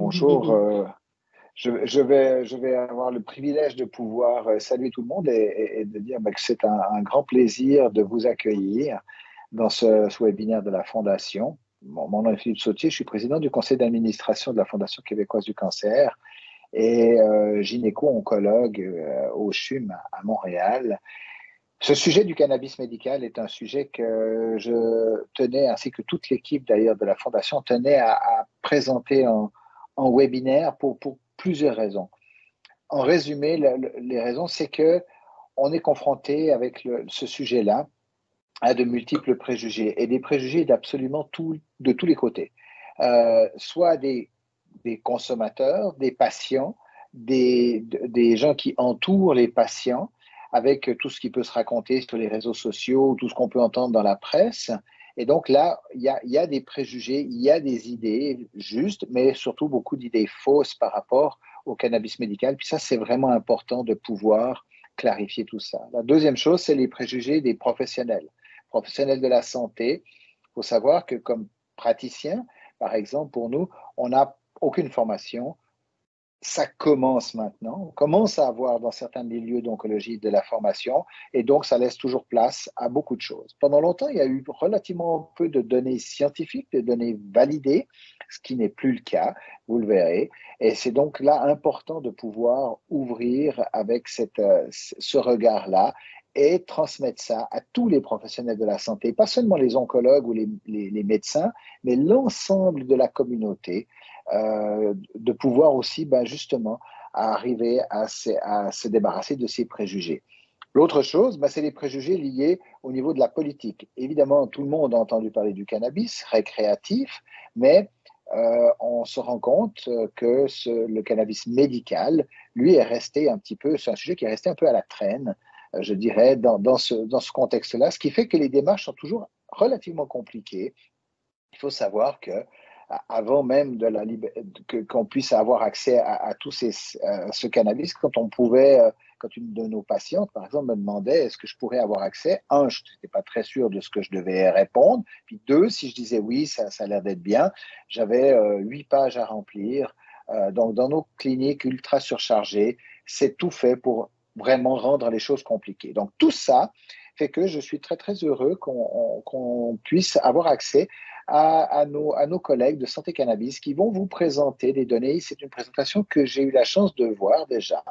bonjour. Euh, je, vais, je vais avoir le privilège de pouvoir euh, saluer tout le monde et, de dire bah, que c'est un, grand plaisir de vous accueillir dans ce, webinaire de la Fondation. mon nom est Philippe Sautier, je suis président du conseil d'administration de la Fondation québécoise du cancer et euh, gynéco-oncologue au CHUM à Montréal. Ce sujet du cannabis médical est un sujet que je tenais, ainsi que toute l'équipe d'ailleurs de la Fondation, tenait à, présenter en, webinaire pour, plusieurs raisons. En résumé, les raisons, c'est que on est confronté avec ce sujet-là à de multiples préjugés et des préjugés d'absolument de tous les côtés. Euh, soit des, consommateurs, des patients, des, des gens qui entourent les patients, avec tout ce qui peut se raconter sur les réseaux sociaux, tout ce qu'on peut entendre dans la presse. Et donc là, il y a, des préjugés, il y a des idées justes, mais surtout beaucoup d'idées fausses par rapport au cannabis médical. Puis ça, c'est vraiment important de pouvoir clarifier tout ça. La deuxième chose, c'est les préjugés des professionnels, professionnels de la santé. Il faut savoir que comme praticien, par exemple, pour nous, on n'a aucune formation, ça commence maintenant. On commence à avoir dans certains milieux d'oncologie de la formation et donc ça laisse toujours place à beaucoup de choses. Pendant longtemps, il y a eu relativement peu de données scientifiques, de données validées, ce qui n'est plus le cas, vous le verrez. Et c'est donc là important de pouvoir ouvrir avec euh, ce regard-là et transmettre ça à tous les professionnels de la santé, pas seulement les oncologues ou les, médecins, mais l'ensemble de la communauté de pouvoir aussi ben, justement arriver à, se débarrasser de ces préjugés. L'autre chose, ben, c'est les préjugés liés au niveau de la politique. Évidemment, tout le monde a entendu parler du cannabis récréatif, mais euh, on se rend compte que le cannabis médical, lui, est resté un petit peu, c'est un sujet qui est resté un peu à la traîne, euh, je dirais, dans ce contexte-là, ce qui fait que les démarches sont toujours relativement compliquées. Il faut savoir que avant même de qu'on puisse avoir accès à, tout ces, ce cannabis, quand on pouvait, euh, quand une de nos patientes, par exemple, me demandait est-ce que je pourrais avoir accès, un, je n'étais pas très sûr de ce que je devais répondre, puis deux, si je disais oui, ça, ça a l'air d'être bien, j'avais euh, huit pages à remplir. Euh, donc, dans nos cliniques ultra surchargées, c'est tout fait pour vraiment rendre les choses compliquées. Donc, tout ça fait que je suis très, très heureux qu'on puisse avoir accès à, nos, à, nos, collègues de Santé Cannabis qui vont vous présenter des données. C'est une présentation que j'ai eu la chance de voir déjà.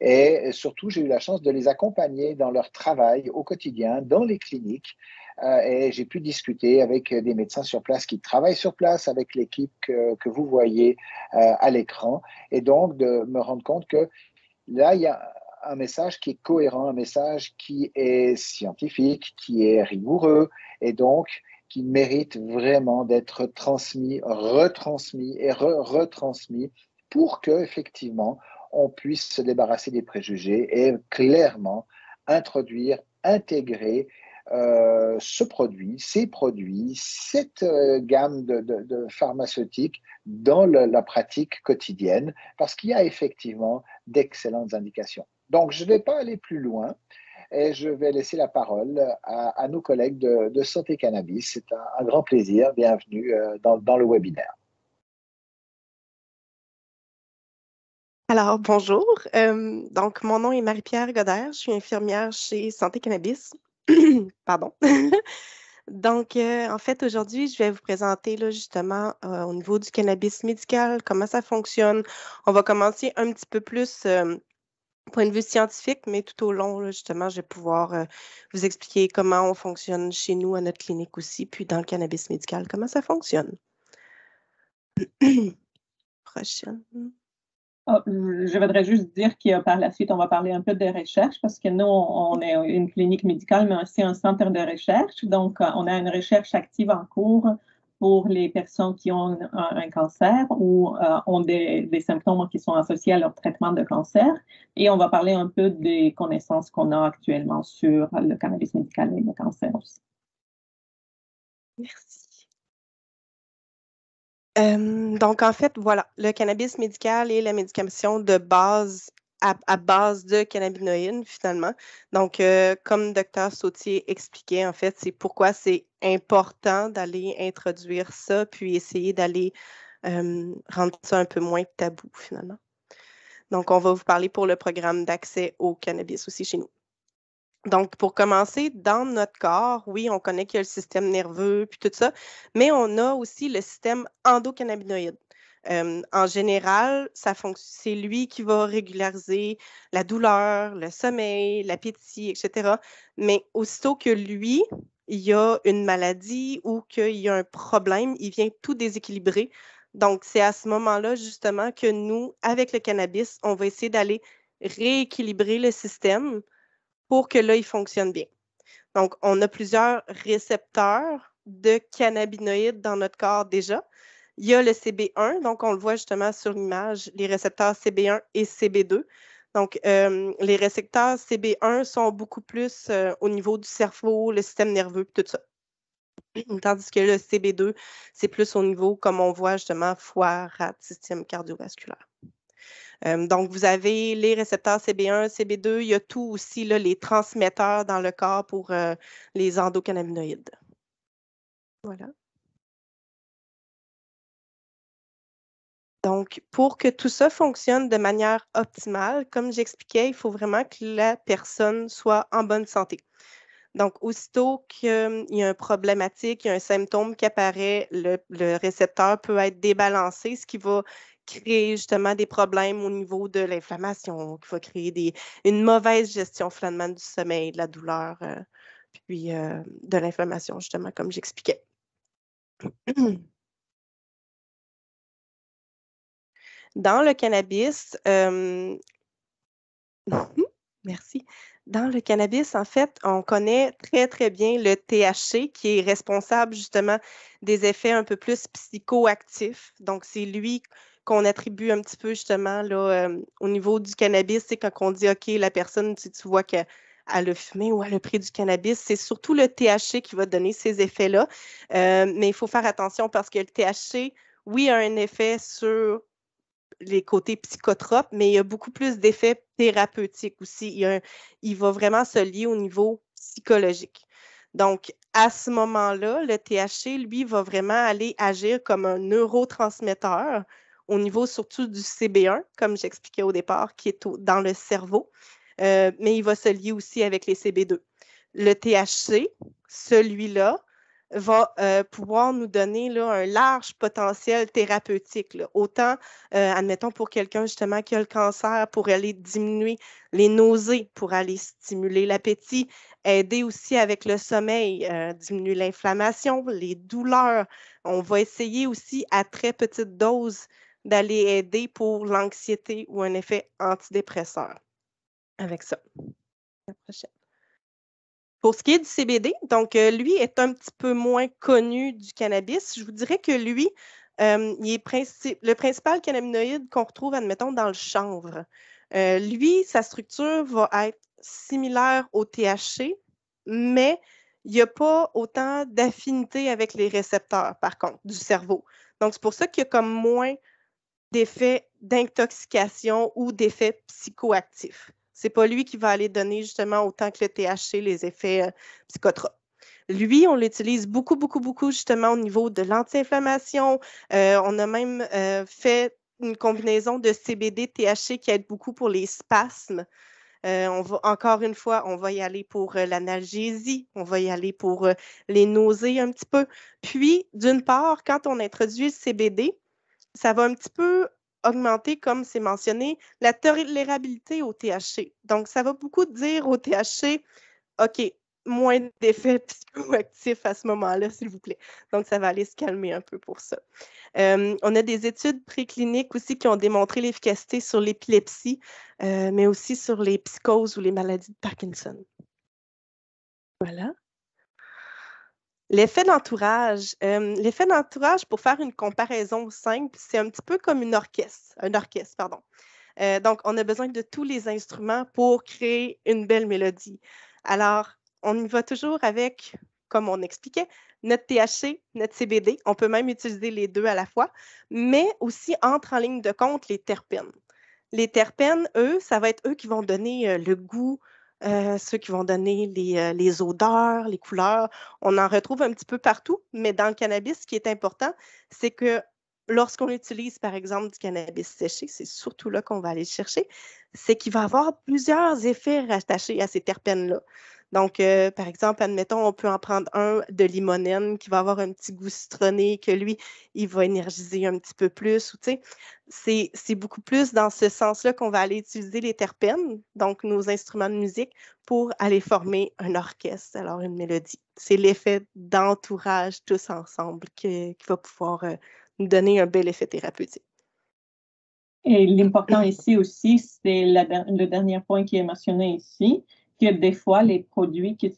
Et surtout, j'ai eu la chance de les accompagner dans leur travail au quotidien, dans les cliniques. Euh, et j'ai pu discuter avec des médecins sur place qui travaillent sur place, avec l'équipe que, vous voyez euh, à l'écran. Et donc, de me rendre compte que là, il y a un message qui est cohérent, un message qui est scientifique, qui est rigoureux. Et donc, qui mérite vraiment d'être transmis, retransmis et retransmis pour que effectivement on puisse se débarrasser des préjugés et clairement introduire, intégrer euh, ce produit, ces produits, cette euh, gamme de, pharmaceutiques dans la pratique quotidienne, parce qu'il y a effectivement d'excellentes indications. Donc, je ne vais pas aller plus loin et je vais laisser la parole à, nos collègues de, Santé Cannabis. C'est un, grand plaisir. Bienvenue euh, dans, le webinaire. Alors, bonjour. Euh, donc, mon nom est Marie-Pierre Godert. Je suis infirmière chez Santé Cannabis. Pardon. Donc, euh, en fait, aujourd'hui, je vais vous présenter là, justement au niveau du cannabis médical, comment ça fonctionne. On va commencer un petit peu plus point de vue scientifique, mais tout au long, justement, je vais pouvoir euh, vous expliquer comment on fonctionne chez nous, à notre clinique aussi, puis dans le cannabis médical, comment ça fonctionne. Prochaine. Oh, je voudrais juste dire que par la suite, on va parler un peu de recherche parce que nous, on est une clinique médicale, mais aussi un centre de recherche. Donc, euh, on a une recherche active en cours pour les personnes qui ont un, cancer ou euh, ont des, symptômes qui sont associés à leur traitement de cancer. Et on va parler un peu des connaissances qu'on a actuellement sur le cannabis médical et le cancer aussi. Merci. Euh, donc, en fait, voilà, le cannabis médical et la médication de base à, base de cannabinoïdes, finalement. Donc, euh, comme Dr. Sautier expliquait, en fait, c'est pourquoi c'est important d'aller introduire ça, puis essayer d'aller rendre ça un peu moins tabou finalement. Donc, on va vous parler pour le programme d'accès au cannabis aussi chez nous. Donc, pour commencer, dans notre corps, oui, on connaît qu'il y a le système nerveux, puis tout ça, mais on a aussi le système endocannabinoïde. En général, c'est lui qui va régulariser la douleur, le sommeil, l'appétit, etc. Mais aussitôt que lui, il y a une maladie ou qu'il y a un problème, il vient tout déséquilibrer. Donc, c'est à ce moment-là, justement, que nous, avec le cannabis, on va essayer d'aller rééquilibrer le système pour que là, fonctionne bien. Donc, on a plusieurs récepteurs de cannabinoïdes dans notre corps déjà. Il y a le CB1, donc on le voit justement sur l'image, les récepteurs CB1 et CB2. Donc, euh, les récepteurs CB1 sont beaucoup plus euh, au niveau du cerveau, le système nerveux, tout ça. Tandis que le CB2, c'est plus au niveau, comme on voit justement, foie, rat, système cardiovasculaire. Euh, donc, vous avez les récepteurs CB1, CB2, il y a tout aussi, là, les transmetteurs dans le corps pour les endocannabinoïdes. Voilà. Donc, pour que tout ça fonctionne de manière optimale, comme j'expliquais, il faut vraiment que la personne soit en bonne santé. Donc, aussitôt qu'il y a un problématique, il y a un symptôme qui apparaît, le, récepteur peut être débalancé, ce qui va créer justement des problèmes au niveau de l'inflammation, qui va créer une mauvaise gestion finalement du sommeil, de la douleur, euh, puis euh, de l'inflammation, justement, comme j'expliquais. Dans le cannabis, euh, merci. Dans le cannabis, en fait, on connaît très, très bien le THC qui est responsable justement des effets un peu plus psychoactifs. Donc, c'est lui qu'on attribue un petit peu justement là, euh, au niveau du cannabis. C'est quand on dit, OK, la personne, tu, tu vois qu'elle a fumé ou elle a pris du cannabis, c'est surtout le THC qui va donner ces effets-là. Euh, mais il faut faire attention parce que le THC, oui, a un effet sur les côtés psychotropes, mais il y a beaucoup plus d'effets thérapeutiques aussi. Il, va vraiment se lier au niveau psychologique. Donc, à ce moment-là, le THC, lui, va vraiment aller agir comme un neurotransmetteur au niveau surtout du CB1, comme j'expliquais au départ, qui est dans le cerveau, euh, mais il va se lier aussi avec les CB2. Le THC, celui-là, va euh, pouvoir nous donner là, un large potentiel thérapeutique. Autant, euh, admettons, pour quelqu'un justement qui a le cancer, pour aller diminuer les nausées, pour aller stimuler l'appétit, aider aussi avec le sommeil, euh, diminuer l'inflammation, les douleurs. On va essayer aussi à très petite dose d'aller aider pour l'anxiété ou un effet antidépresseur avec ça. La prochaine. Pour ce qui est du CBD, donc euh, lui est un petit peu moins connu du cannabis. Je vous dirais que lui, euh, il est le principal cannabinoïde qu'on retrouve, admettons, dans le chanvre. Euh, lui, sa structure va être similaire au THC, mais il n'y a pas autant d'affinité avec les récepteurs, par contre, du cerveau. Donc, c'est pour ça qu'il y a comme moins d'effets d'intoxication ou d'effets psychoactifs. C'est pas lui qui va aller donner justement autant que le THC les effets euh, psychotropes. Lui, on l'utilise beaucoup, beaucoup, beaucoup justement au niveau de l'anti-inflammation. Euh, on a même euh, fait une combinaison de CBD, THC qui aide beaucoup pour les spasmes. encore une fois, on va y aller pour l'analgésie, on va y aller pour les nausées un petit peu. Puis, d'une part, quand on introduit le CBD, ça va un petit peu augmenter, comme c'est mentionné, la tolérabilité au THC. Donc, ça va beaucoup dire au THC, OK, moins d'effets psychoactifs à ce moment-là, s'il vous plaît. Donc, ça va aller se calmer un peu pour ça. Euh, on a des études précliniques aussi qui ont démontré l'efficacité sur l'épilepsie, euh, mais aussi sur les psychoses ou les maladies de Parkinson. Voilà. L'effet d'entourage. L'effet d'entourage, pour faire une comparaison simple, c'est un petit peu comme une orchestre, un orchestre, pardon. Donc, on a besoin de tous les instruments pour créer une belle mélodie. Alors, on y va toujours avec, comme on expliquait, notre THC, notre CBD. On peut même utiliser les deux à la fois, mais aussi entre en ligne de compte les terpènes. Les terpènes, eux, ça va être eux qui vont donner le goût, euh, ceux qui vont donner euh, les, odeurs, les couleurs. On en retrouve un petit peu partout, mais dans le cannabis, ce qui est important, c'est que lorsqu'on utilise, par exemple, du cannabis séché, c'est surtout là qu'on va aller chercher, c'est qu'il va avoir plusieurs effets rattachés à ces terpènes-là. Donc, euh, par exemple, admettons, on peut en prendre un de limonène qui va avoir un petit goût citronné, que lui, il va énergiser un petit peu plus. c'est, c'est beaucoup plus dans ce sens-là qu'on va aller utiliser les terpènes, donc nos instruments de musique, pour aller former un orchestre, alors une mélodie. C'est l'effet d'entourage tous ensemble qui, va pouvoir euh, nous donner un bel effet thérapeutique. Et l'important ici aussi, c'est le dernier point qui est mentionné ici, que des fois, les produits qui,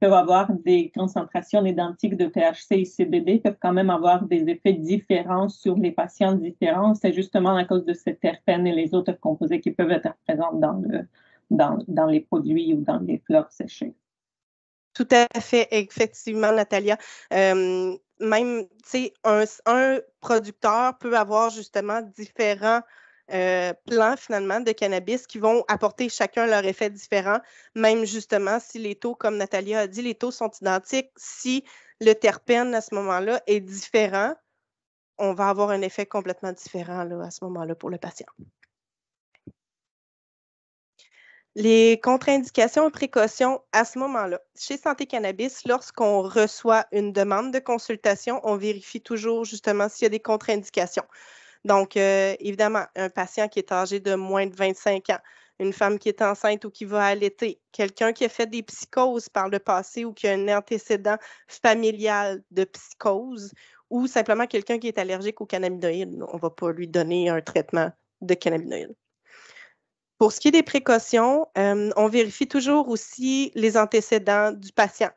peuvent avoir des concentrations identiques de THC et CBD peuvent quand même avoir des effets différents sur les patients différents. C'est justement à cause de ces terpènes et les autres composés qui peuvent être présents dans, le, dans, les produits ou dans les fleurs séchées. Tout à fait, effectivement, Natalia. Euh, même, tu sais, un, producteur peut avoir justement différents euh, plants finalement de cannabis qui vont apporter chacun leur effet différent, même justement si les taux, comme Nathalie a dit, les taux sont identiques, si le terpène à ce moment-là est différent, on va avoir un effet complètement différent à ce moment-là pour le patient. Les contre-indications et précautions à ce moment-là. Chez Santé Cannabis, lorsqu'on reçoit une demande de consultation, on vérifie toujours justement s'il y a des contre-indications. Donc, euh, évidemment, un patient qui est âgé de moins de 25 ans, une femme qui est enceinte ou qui va allaiter, quelqu'un qui a fait des psychoses par le passé ou qui a un antécédent familial de psychose, ou simplement quelqu'un qui est allergique aux cannabinoïdes. On ne va pas lui donner un traitement de cannabinoïdes. Pour ce qui est des précautions, euh, on vérifie toujours aussi les antécédents du patient.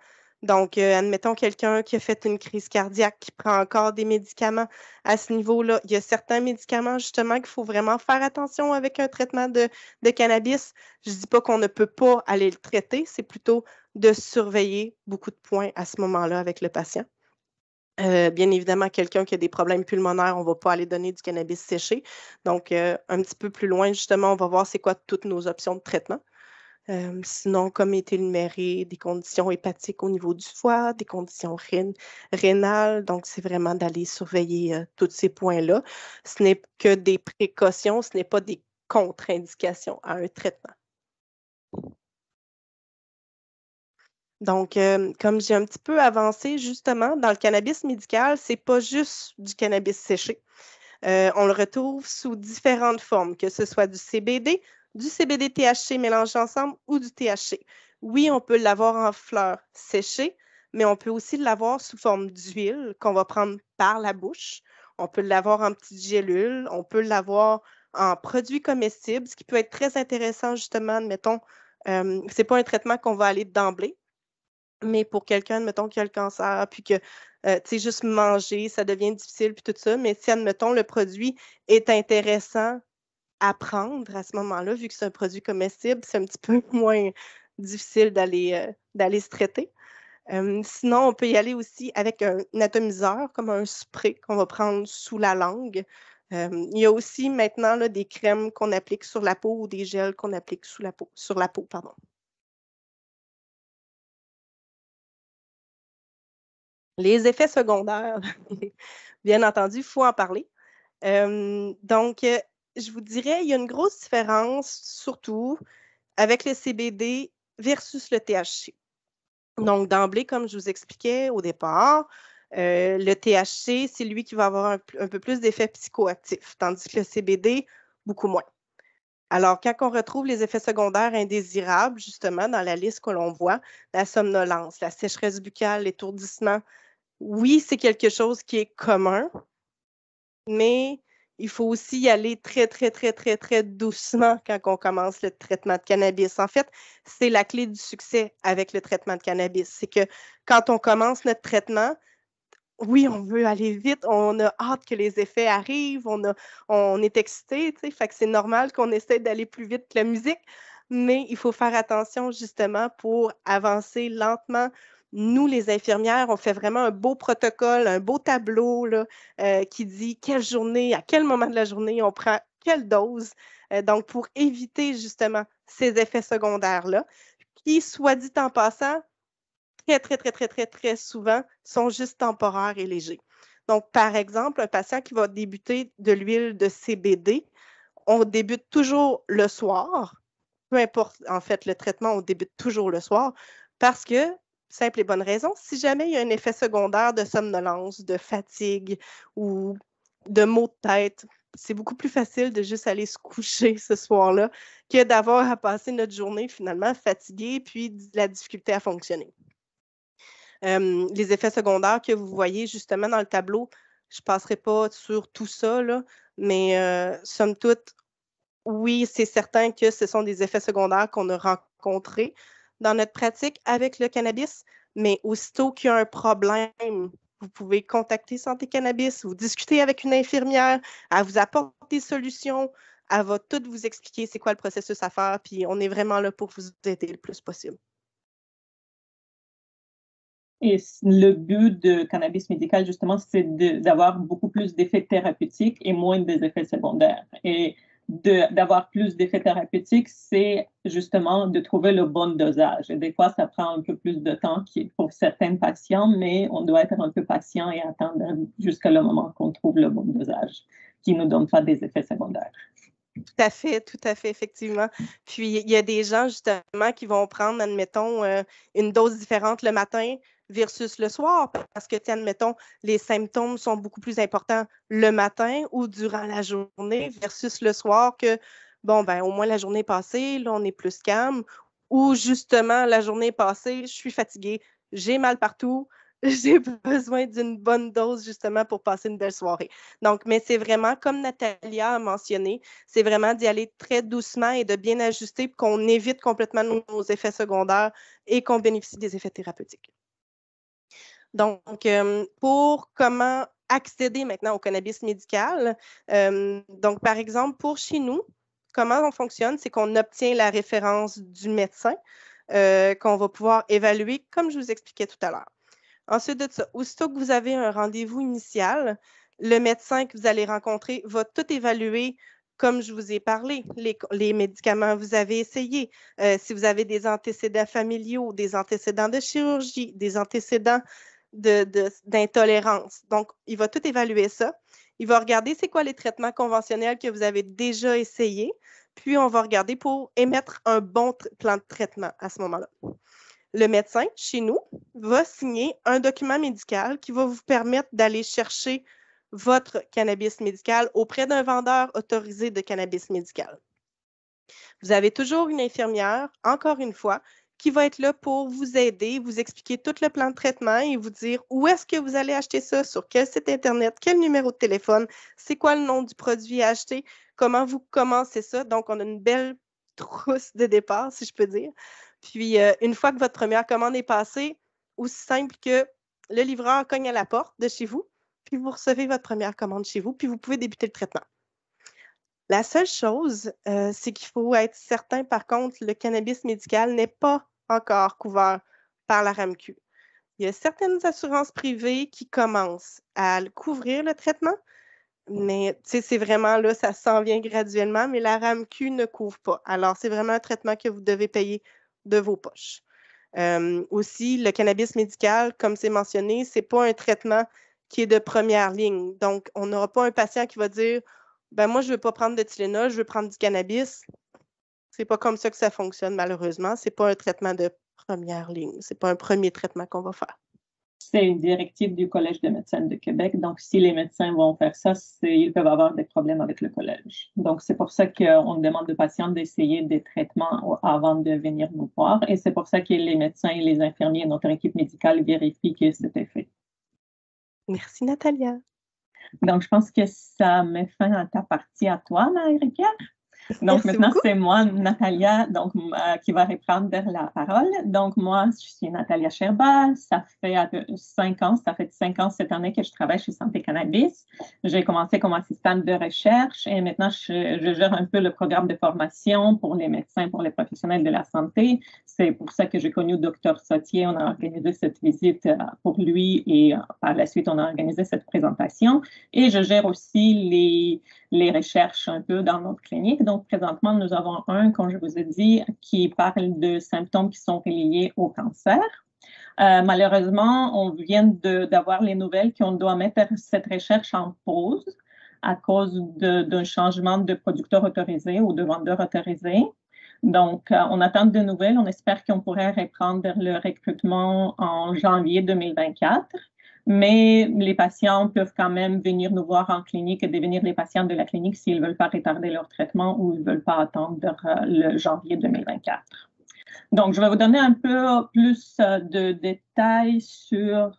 Donc, euh, admettons quelqu'un qui a fait une crise cardiaque, qui prend encore des médicaments à ce niveau-là. Il y a certains médicaments, justement, qu'il faut vraiment faire attention avec un traitement de, cannabis. Je ne dis pas qu'on ne peut pas aller le traiter, c'est plutôt de surveiller beaucoup de points à ce moment-là avec le patient. Euh, bien évidemment, quelqu'un qui a des problèmes pulmonaires, on ne va pas aller donner du cannabis séché. Donc, euh, un petit peu plus loin, justement, on va voir c'est quoi toutes nos options de traitement sinon, comme été énuméré, des conditions hépatiques au niveau du foie, des conditions rénales. Donc, c'est vraiment d'aller surveiller tous ces points-là. Ce n'est que des précautions, ce n'est pas des contre-indications à un traitement. Donc, comme j'ai un petit peu avancé, justement, dans le cannabis médical, ce n'est pas juste du cannabis séché. on le retrouve sous différentes formes, que ce soit du CBD, du CBD-THC mélangé ensemble ou du THC. Oui, on peut l'avoir en fleurs séchées, mais on peut aussi l'avoir sous forme d'huile qu'on va prendre par la bouche. On peut l'avoir en petites gélules, on peut l'avoir en produits comestibles, ce qui peut être très intéressant justement, admettons, euh, ce n'est pas un traitement qu'on va aller d'emblée, mais pour quelqu'un, admettons, qui a le cancer, puis que, euh, tu sais, juste manger, ça devient difficile, puis tout ça, mais si, admettons, le produit est intéressant apprendre à ce moment-là, vu que c'est un produit comestible, c'est un petit peu moins difficile d'aller euh, se traiter. sinon, on peut y aller aussi avec un, atomiseur, comme un spray qu'on va prendre sous la langue. il y a aussi maintenant des crèmes qu'on applique sur la peau ou des gels qu'on applique sous la peau, sur la peau. Pardon. Les effets secondaires, bien entendu, il faut en parler. donc, je vous dirais, il y a une grosse différence, surtout avec le CBD versus le THC. Donc, d'emblée, comme je vous expliquais au départ, euh, le THC, c'est lui qui va avoir un, peu plus d'effets psychoactifs, tandis que le CBD, beaucoup moins. Alors, quand on retrouve les effets secondaires indésirables, justement, dans la liste que l'on voit, la somnolence, la sécheresse buccale, l'étourdissement, oui, c'est quelque chose qui est commun, mais il faut aussi y aller très, très, très, très, très doucement quand on commence le traitement de cannabis. En fait, c'est la clé du succès avec le traitement de cannabis. C'est que quand on commence notre traitement, oui, on veut aller vite, on a hâte que les effets arrivent, on, est excité, c'est normal qu'on essaie d'aller plus vite que la musique, mais il faut faire attention justement pour avancer lentement, nous, les infirmières, on fait vraiment un beau protocole, un beau tableau euh, qui dit quelle journée, à quel moment de la journée on prend quelle dose. Euh, donc, pour éviter justement ces effets secondaires-là, qui, soit dit en passant, très, très, très, très, très, très souvent, sont juste temporaires et légers. Donc, par exemple, un patient qui va débuter de l'huile de CBD, on débute toujours le soir. Peu importe, en fait, le traitement, on débute toujours le soir parce que, simple et bonne raison, si jamais il y a un effet secondaire de somnolence, de fatigue ou de maux de tête, c'est beaucoup plus facile de juste aller se coucher ce soir-là que d'avoir à passer notre journée finalement fatiguée puis la difficulté à fonctionner. les effets secondaires que vous voyez justement dans le tableau, je ne passerai pas sur tout ça, mais somme toute, oui, c'est certain que ce sont des effets secondaires qu'on a rencontrés dans notre pratique avec le cannabis, mais aussitôt qu'il y a un problème vous pouvez contacter Santé Cannabis, vous discuter avec une infirmière, elle vous apporte des solutions, elle va tout vous expliquer c'est quoi le processus à faire, puis on est vraiment là pour vous aider le plus possible. Et le but de cannabis médical, justement, c'est d'avoir beaucoup plus d'effets thérapeutiques et moins des effets secondaires. Et d'avoir plus d'effets thérapeutiques, c'est justement de trouver le bon dosage. Et des fois, ça prend un peu plus de temps pour certains patients, mais on doit être un peu patient et attendre jusqu'à le moment qu'on trouve le bon dosage qui ne donne pas des effets secondaires. Tout à fait, tout à fait, effectivement. Puis, il y a des gens, justement, qui vont prendre, admettons, euh, une dose différente le matin, versus le soir, parce que, admettons, les symptômes sont beaucoup plus importants le matin ou durant la journée versus le soir que, bon, ben, au moins la journée passée, là, on est plus calme, ou justement, la journée passée, je suis fatiguée, j'ai mal partout, j'ai besoin d'une bonne dose justement pour passer une belle soirée. Donc, mais c'est vraiment, comme Natalia a mentionné, c'est vraiment d'y aller très doucement et de bien ajuster pour qu'on évite complètement nos effets secondaires et qu'on bénéficie des effets thérapeutiques. Donc, euh, pour comment accéder maintenant au cannabis médical, euh, donc par exemple, pour chez nous, comment on fonctionne, c'est qu'on obtient la référence du médecin euh, qu'on va pouvoir évaluer, comme je vous expliquais tout à l'heure. Ensuite de ça, aussitôt que vous avez un rendez-vous initial, le médecin que vous allez rencontrer va tout évaluer comme je vous ai parlé, les, médicaments que vous avez essayés, si vous avez des antécédents familiaux, des antécédents de chirurgie, des antécédents d'intolérance. Donc, il va tout évaluer ça. Il va regarder c'est quoi les traitements conventionnels que vous avez déjà essayés. Puis, on va regarder pour émettre un bon plan de traitement à ce moment-là. Le médecin, chez nous, va signer un document médical qui va vous permettre d'aller chercher votre cannabis médical auprès d'un vendeur autorisé de cannabis médical. Vous avez toujours une infirmière, encore une fois, qui va être là pour vous aider, vous expliquer tout le plan de traitement et vous dire où est-ce que vous allez acheter ça, sur quel site Internet, quel numéro de téléphone, c'est quoi le nom du produit à acheter, comment vous commencez ça. Donc, on a une belle trousse de départ, si je peux dire. Puis, euh, une fois que votre première commande est passée, aussi simple que le livreur cogne à la porte de chez vous, puis vous recevez votre première commande chez vous, puis vous pouvez débuter le traitement. La seule chose, euh, c'est qu'il faut être certain, par contre, le cannabis médical n'est pas encore couvert par la RAMQ. Il y a certaines assurances privées qui commencent à couvrir le traitement, mais c'est vraiment là, ça s'en vient graduellement, mais la RAMQ ne couvre pas. Alors, c'est vraiment un traitement que vous devez payer de vos poches. Euh, aussi, le cannabis médical, comme c'est mentionné, ce n'est pas un traitement qui est de première ligne. Donc, on n'aura pas un patient qui va dire ben moi, je ne veux pas prendre de Tylenol, je veux prendre du cannabis. C'est pas comme ça que ça fonctionne, malheureusement. Ce n'est pas un traitement de première ligne. Ce n'est pas un premier traitement qu'on va faire. C'est une directive du Collège de médecins de Québec. Donc, si les médecins vont faire ça, ils peuvent avoir des problèmes avec le collège. Donc, c'est pour ça qu'on demande aux patients d'essayer des traitements avant de venir nous voir. Et c'est pour ça que les médecins et les infirmiers, notre équipe médicale, vérifient que c'était fait. Merci, Natalia. Donc, je pense que ça met fin à ta partie à toi, Marie-Pierre. Donc maintenant, c'est moi, Natalia, donc, euh, qui va reprendre la parole. Donc moi, je suis Natalia Sherba. Ça fait cinq ans, ça fait cinq ans cette année que je travaille chez Santé Cannabis. J'ai commencé comme assistante de recherche et maintenant, je, je, gère un peu le programme de formation pour les médecins, pour les professionnels de la santé. C'est pour ça que j'ai connu le docteur Sautier. On a organisé cette visite euh, pour lui et euh, par la suite, on a organisé cette présentation. Et je gère aussi les, les recherches un peu dans notre clinique. Donc, donc, présentement, nous avons un, comme je vous ai dit, qui parle de symptômes qui sont reliés au cancer. malheureusement, on vient d'avoir les nouvelles qu'on doit mettre cette recherche en pause à cause d'un changement de producteur autorisé ou de vendeur autorisé. Donc, euh, on attend de nouvelles. On espère qu'on pourrait reprendre le recrutement en janvier 2024. Mais les patients peuvent quand même venir nous voir en clinique et devenir les patients de la clinique s'ils ne veulent pas retarder leur traitement ou ils ne veulent pas attendre euh, le janvier 2024. Donc, je vais vous donner un peu plus euh, de détails sur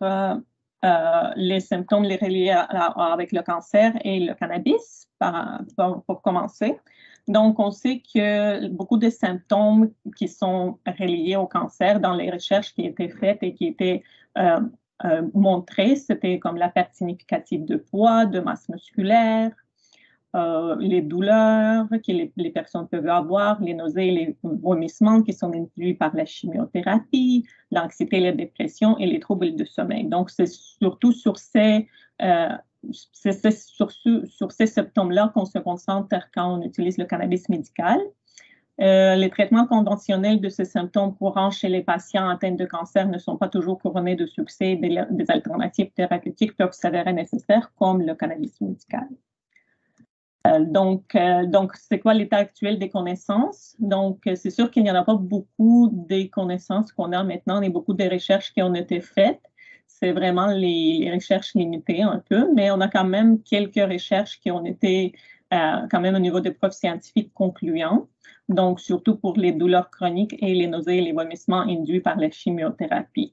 les symptômes les reliés avec le cancer et le cannabis pour commencer. Donc, on sait que beaucoup de symptômes qui sont reliés au cancer dans les recherches qui étaient faites et qui étaient euh, euh, c'était comme la perte significative de poids, de masse musculaire, euh, les douleurs que les, personnes peuvent avoir, les nausées, les vomissements qui sont induits par la chimiothérapie, l'anxiété, la dépression et les troubles de sommeil. Donc, c'est surtout sur ces sur, sur, ces symptômes-là qu'on se concentre quand on utilise le cannabis médical. Euh, les traitements conventionnels de ces symptômes courants chez les patients atteints de cancer ne sont pas toujours couronnés de succès. Des, des alternatives thérapeutiques peuvent s'avérer nécessaires, comme le cannabis médical. Euh, donc, euh, donc c'est quoi l'état actuel des connaissances? Donc, c'est sûr qu'il n'y en a pas beaucoup des connaissances qu'on a maintenant et beaucoup de recherches qui ont été faites c'est vraiment les, recherches limitées un peu, mais on a quand même quelques recherches qui ont été euh, quand même au niveau des preuves scientifiques concluantes. Donc, surtout pour les douleurs chroniques et les nausées et les vomissements induits par la chimiothérapie.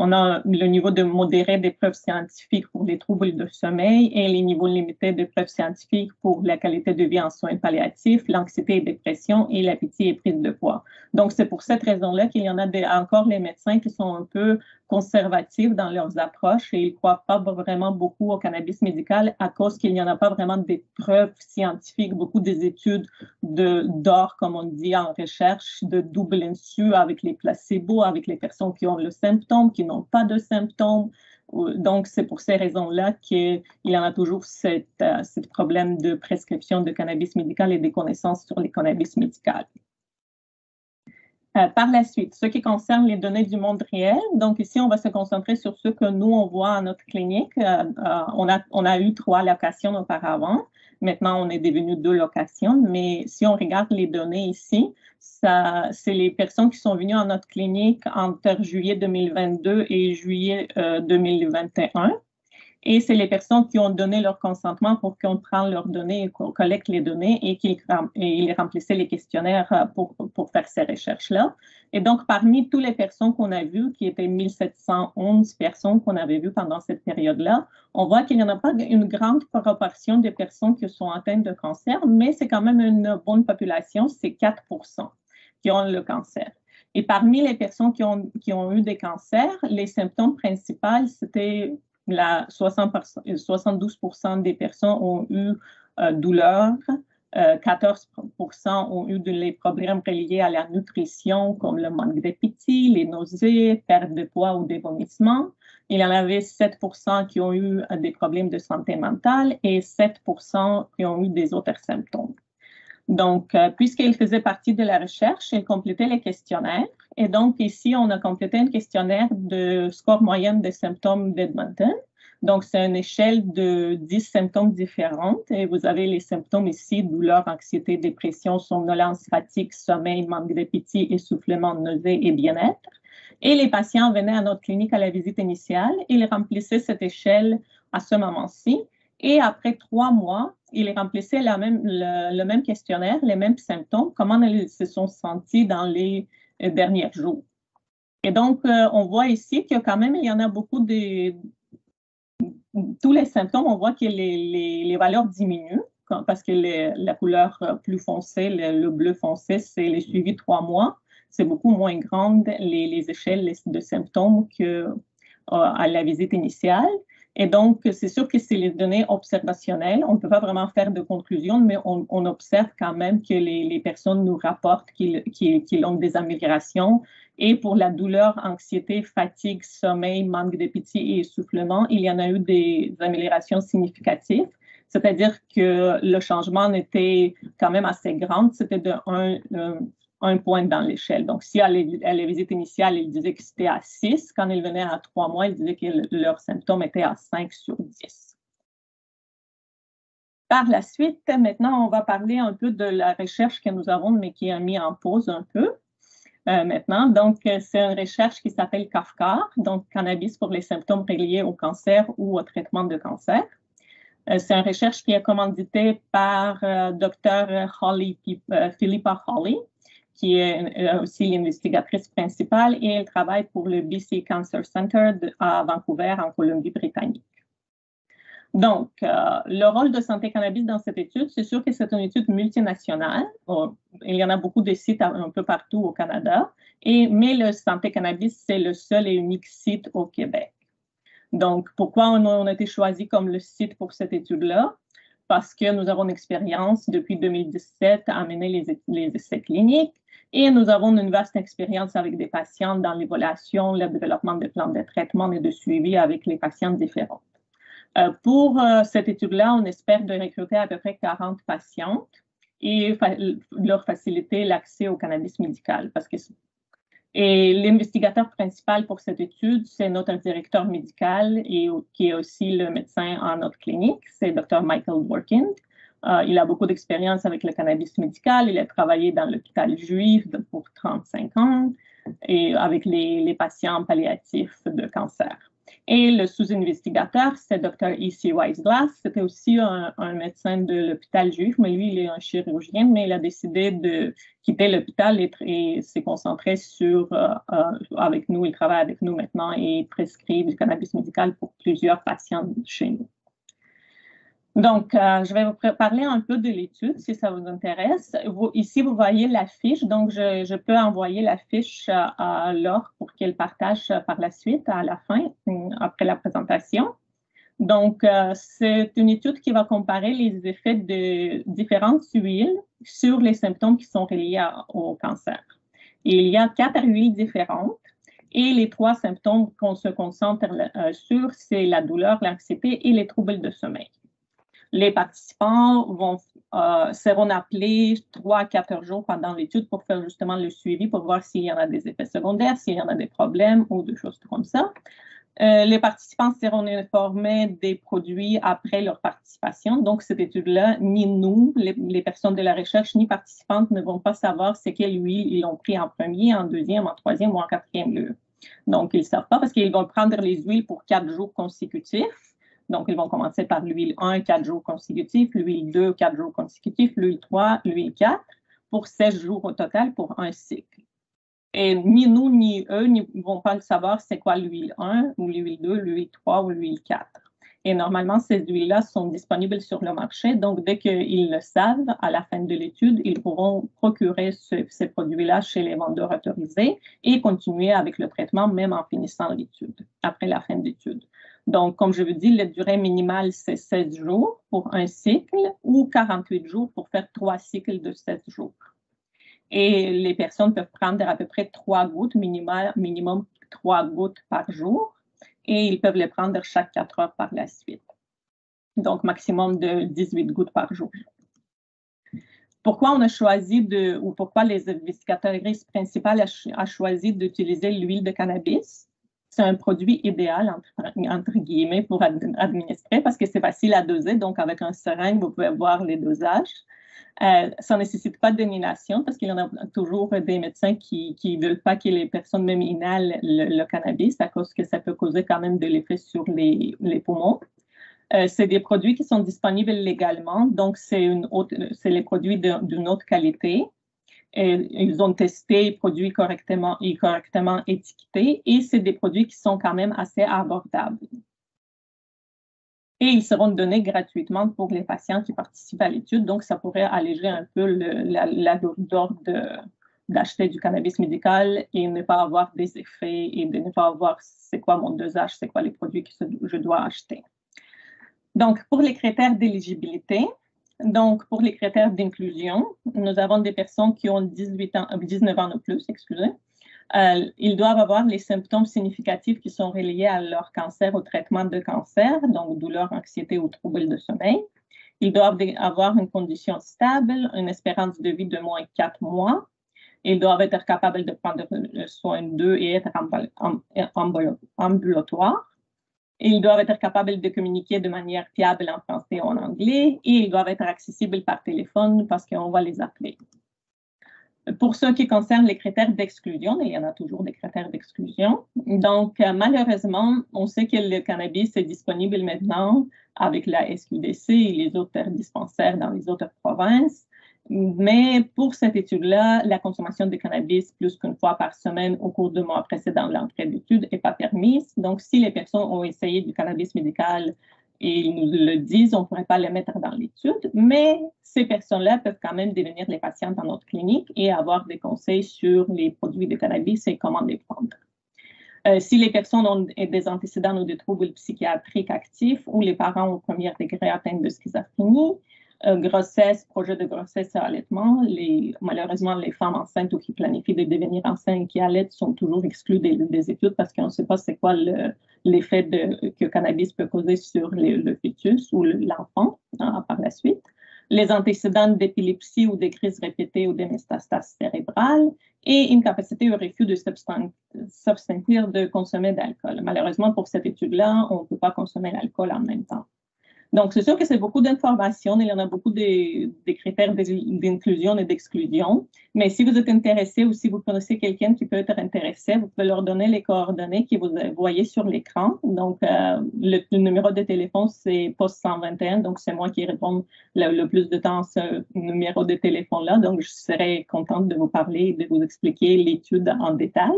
On a le niveau de modéré des preuves scientifiques pour les troubles de sommeil et les niveaux limités de preuves scientifiques pour la qualité de vie en soins palliatifs, l'anxiété et dépression et l'appétit et prise de poids. Donc, c'est pour cette raison-là qu'il y en a encore les médecins qui sont un peu conservatifs dans leurs approches et ils ne croient pas vraiment beaucoup au cannabis médical à cause qu'il n'y en a pas vraiment des preuves scientifiques, beaucoup des études d'or, comme on dit en recherche, de double insu avec les placebos, avec les personnes qui ont le symptôme, qui n'ont pas de symptômes. Donc, c'est pour ces raisons-là qu'il y en a toujours euh, ce problème de prescription de cannabis médical et des connaissances sur les cannabis médicales. Euh, par la suite, ce qui concerne les données du monde réel, donc ici, on va se concentrer sur ce que nous, on voit à notre clinique. Euh, euh, on, a, on a eu trois locations auparavant. Maintenant, on est devenu deux locations. Mais si on regarde les données ici, c'est les personnes qui sont venues à notre clinique entre juillet 2022 et juillet 2021. Et c'est les personnes qui ont donné leur consentement pour qu'on prenne leurs données qu'on collecte les données et qu'ils remplissaient les questionnaires euh, pour, faire ces recherches-là. Et donc, parmi toutes les personnes qu'on a vues, qui étaient 1711 personnes qu'on avait vues pendant cette période-là, on voit qu'il n'y en a pas une grande proportion de personnes qui sont atteintes de cancer, mais c'est quand même une bonne population, c'est 4% qui ont le cancer. Et parmi les personnes qui ont eu des cancers, les symptômes principaux, c'était la 72% des personnes ont eu euh, douleur, 14% euh, ont eu des problèmes reliés à la nutrition, comme le manque d'appétit, les nausées, perte de poids ou des vomissements. Il y en avait 7 qui ont eu euh, des problèmes de santé mentale et 7 qui ont eu des autres symptômes. Donc, puisqu'il faisait partie de la recherche, il complétait les questionnaires. Et donc, ici, on a complété un questionnaire de score moyen des symptômes d'Edmonton. Donc, c'est une échelle de 10 symptômes différents. Et vous avez les symptômes ici, douleur, anxiété, dépression, somnolence, fatigue, sommeil, manque d'appétit, essoufflement, nausée et bien-être. Et les patients venaient à notre clinique à la visite initiale. Ils remplissaient cette échelle à ce moment-ci. Et après trois mois, ils remplissaient même, le, même questionnaire, les mêmes symptômes, comment ils se sont sentis dans les derniers jours. Et donc, euh, on voit ici que quand même, il y en a beaucoup de, tous les symptômes, on voit que les, valeurs diminuent parce que la couleur plus foncée, le, bleu foncé, c'est les suivis trois mois. C'est beaucoup moins grande les, échelles de symptômes qu'à euh, à la visite initiale. Et donc, c'est sûr que c'est les données observationnelles. On ne peut pas vraiment faire de conclusion, mais on, observe quand même que les, personnes nous rapportent qu'ils ont des améliorations. Et pour la douleur, anxiété, fatigue, sommeil, manque d'appétit et essoufflement, il y en a eu des améliorations significatives. C'est-à-dire que le changement était quand même assez grand. C'était de 1, un point dans l'échelle. Donc, si à la visite initiale, ils disaient que c'était à 6, quand ils venaient à 3 mois, ils disaient que leurs symptômes étaient à 5 sur 10. Par la suite, maintenant, on va parler un peu de la recherche que nous avons, mais qui a mis en pause un peu euh, maintenant. Donc, c'est une recherche qui s'appelle Kafka, donc cannabis pour les symptômes reliés au cancer ou au traitement de cancer. Euh, c'est une recherche qui est commanditée par euh, Dr. Holly, Philippa Holly, qui est aussi l'investigatrice principale et elle travaille pour le BC Cancer Center à Vancouver, en Colombie-Britannique. Donc, euh, le rôle de Santé Cannabis dans cette étude, c'est sûr que c'est une étude multinationale. il y en a beaucoup de sites un peu partout au Canada, mais le Santé Cannabis, c'est le seul et unique site au Québec. Donc, pourquoi on a, été choisi comme le site pour cette étude-là? Parce que nous avons une expérience depuis 2017 à mener les essais cliniques et nous avons une vaste expérience avec des patients dans l'évaluation, le développement de plans de traitement et de suivi avec les patients différents. Euh, pour euh, cette étude-là, on espère de recruter à peu près 40 patientes et leur faciliter l'accès au cannabis médical. Parce que et l'investigateur principal pour cette étude, c'est notre directeur médical et qui est aussi le médecin en notre clinique, c'est Dr. Michael Dworkin. Euh, il a beaucoup d'expérience avec le cannabis médical. Il a travaillé dans l'hôpital juif pour 35 ans et avec les, patients palliatifs de cancer. Et le sous-investigateur, c'est Dr. E.C. Weisglass. C'était aussi un, médecin de l'hôpital juif, mais lui, il est un chirurgien, mais il a décidé de quitter l'hôpital et, s'est concentré sur, euh, euh, avec nous, il travaille avec nous maintenant et prescrit du cannabis médical pour plusieurs patients chez nous. Donc, euh, je vais vous parler un peu de l'étude si ça vous intéresse. ici, vous voyez la fiche. Donc, je, peux envoyer la fiche à Laure pour qu'elle partage par la suite, à la fin, après la présentation. Donc, euh, c'est une étude qui va comparer les effets de différentes huiles sur les symptômes qui sont reliés au cancer. il y a quatre huiles différentes. Et les trois symptômes qu'on se concentre euh, sur, c'est la douleur, l'anxiété et les troubles de sommeil les participants euh, seront appelés trois à quatre jours pendant l'étude pour faire justement le suivi pour voir s'il y en a des effets secondaires, s'il y en a des problèmes ou des choses comme ça. Euh, les participants seront informés des produits après leur participation. Donc, cette étude-là, ni nous, les, personnes de la recherche, ni participantes ne vont pas savoir c'est quelle huile ils ont pris en premier, en deuxième, en troisième ou en quatrième lieu. Donc, ils ne savent pas parce qu'ils vont prendre les huiles pour quatre jours consécutifs donc, ils vont commencer par l'huile 1, 4 jours consécutifs, l'huile 2, 4 jours consécutifs, l'huile 3, l'huile 4, pour 16 jours au total pour un cycle. Et ni nous, ni eux ne vont pas le savoir c'est quoi l'huile 1 ou l'huile 2, l'huile 3 ou l'huile 4. Et normalement, ces huiles-là sont disponibles sur le marché. Donc, dès qu'ils le savent, à la fin de l'étude, ils pourront procurer ces produits-là chez les vendeurs autorisés et continuer avec le traitement même en finissant l'étude, après la fin de l'étude. Donc, comme je vous dis, la durée minimale, c'est 16 jours pour un cycle ou 48 jours pour faire trois cycles de 16 jours. Et les personnes peuvent prendre à peu près trois gouttes, minimum, minimum trois gouttes par jour, et ils peuvent les prendre chaque quatre heures par la suite. Donc, maximum de 18 gouttes par jour. Pourquoi on a choisi de, ou pourquoi les investigateurs principales ont choisi d'utiliser l'huile de cannabis? C'est un produit idéal, entre, guillemets, pour administrer parce que c'est facile à doser. Donc, avec un seringue, vous pouvez voir les dosages. Euh, ça ne nécessite pas d'inhalation parce qu'il y en a toujours des médecins qui ne veulent pas que les personnes même inhalent le, cannabis à cause que ça peut causer quand même de l'effet sur les, les poumons. Euh, c'est des produits qui sont disponibles légalement, donc c'est les produits d'une autre qualité ils ont testé, produits correctement et correctement étiquetés, et c'est des produits qui sont quand même assez abordables. Et ils seront donnés gratuitement pour les patients qui participent à l'étude, donc ça pourrait alléger un peu la, la d'acheter du cannabis médical et ne pas avoir des effets et de ne pas avoir c'est quoi mon dosage, c'est quoi les produits que je dois acheter. Donc, pour les critères d'éligibilité, donc, pour les critères d'inclusion, nous avons des personnes qui ont 18 ans, 19 ans ou plus, excusez. Euh, ils doivent avoir les symptômes significatifs qui sont reliés à leur cancer ou traitement de cancer, donc douleur, anxiété ou troubles de sommeil. Ils doivent avoir une condition stable, une espérance de vie de moins 4 mois, Ils doivent être capables de prendre soin d'eux et être ambulatoires. Ils doivent être capables de communiquer de manière fiable en français et en anglais et ils doivent être accessibles par téléphone parce qu'on va les appeler. Pour ce qui concerne les critères d'exclusion, il y en a toujours des critères d'exclusion. Donc, euh, malheureusement, on sait que le cannabis est disponible maintenant avec la SQDC et les autres dispensaires dans les autres provinces. Mais pour cette étude-là, la consommation de cannabis plus qu'une fois par semaine au cours du mois précédent de l'entrée d'étude n'est pas permise. Donc, si les personnes ont essayé du cannabis médical et ils nous le disent, on ne pourrait pas les mettre dans l'étude, mais ces personnes-là peuvent quand même devenir les patients dans notre clinique et avoir des conseils sur les produits de cannabis et comment les prendre. Euh, si les personnes ont des antécédents ou des troubles psychiatriques actifs ou les parents au premier degré atteints de schizophrénie, grossesse, projet de grossesse et allaitement, les, malheureusement, les femmes enceintes ou qui planifient de devenir enceintes et qui allaitent sont toujours exclues des, études parce qu'on ne sait pas c'est quoi l'effet que le cannabis peut causer sur le fœtus ou l'enfant hein, par la suite. Les antécédents d'épilepsie ou des crises répétées ou des métastases cérébrales et une capacité au refus de s'abstenir de consommer d'alcool. Malheureusement, pour cette étude-là, on ne peut pas consommer l'alcool en même temps. Donc, c'est sûr que c'est beaucoup d'informations. Il y en a beaucoup de, critères d'inclusion et d'exclusion. Mais si vous êtes intéressé ou si vous connaissez quelqu'un qui peut être intéressé, vous pouvez leur donner les coordonnées que vous voyez sur l'écran. Donc, euh, le, numéro de téléphone, c'est post 121. Donc, c'est moi qui réponds le, plus de temps à ce numéro de téléphone-là. Donc, je serai contente de vous parler et de vous expliquer l'étude en détail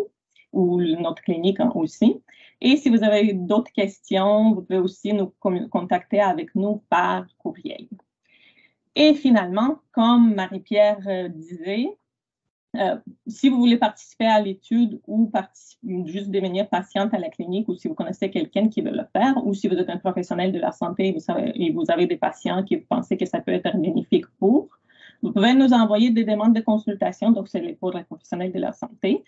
ou notre clinique aussi. Et si vous avez d'autres questions, vous pouvez aussi nous contacter avec nous par courriel. Et finalement, comme Marie-Pierre euh, disait, euh, si vous voulez participer à l'étude ou juste devenir patiente à la clinique ou si vous connaissez quelqu'un qui veut le faire ou si vous êtes un professionnel de la santé et vous, savez, et vous avez des patients qui pensez que ça peut être bénéfique pour, vous pouvez nous envoyer des demandes de consultation, donc c'est pour les professionnels de la santé.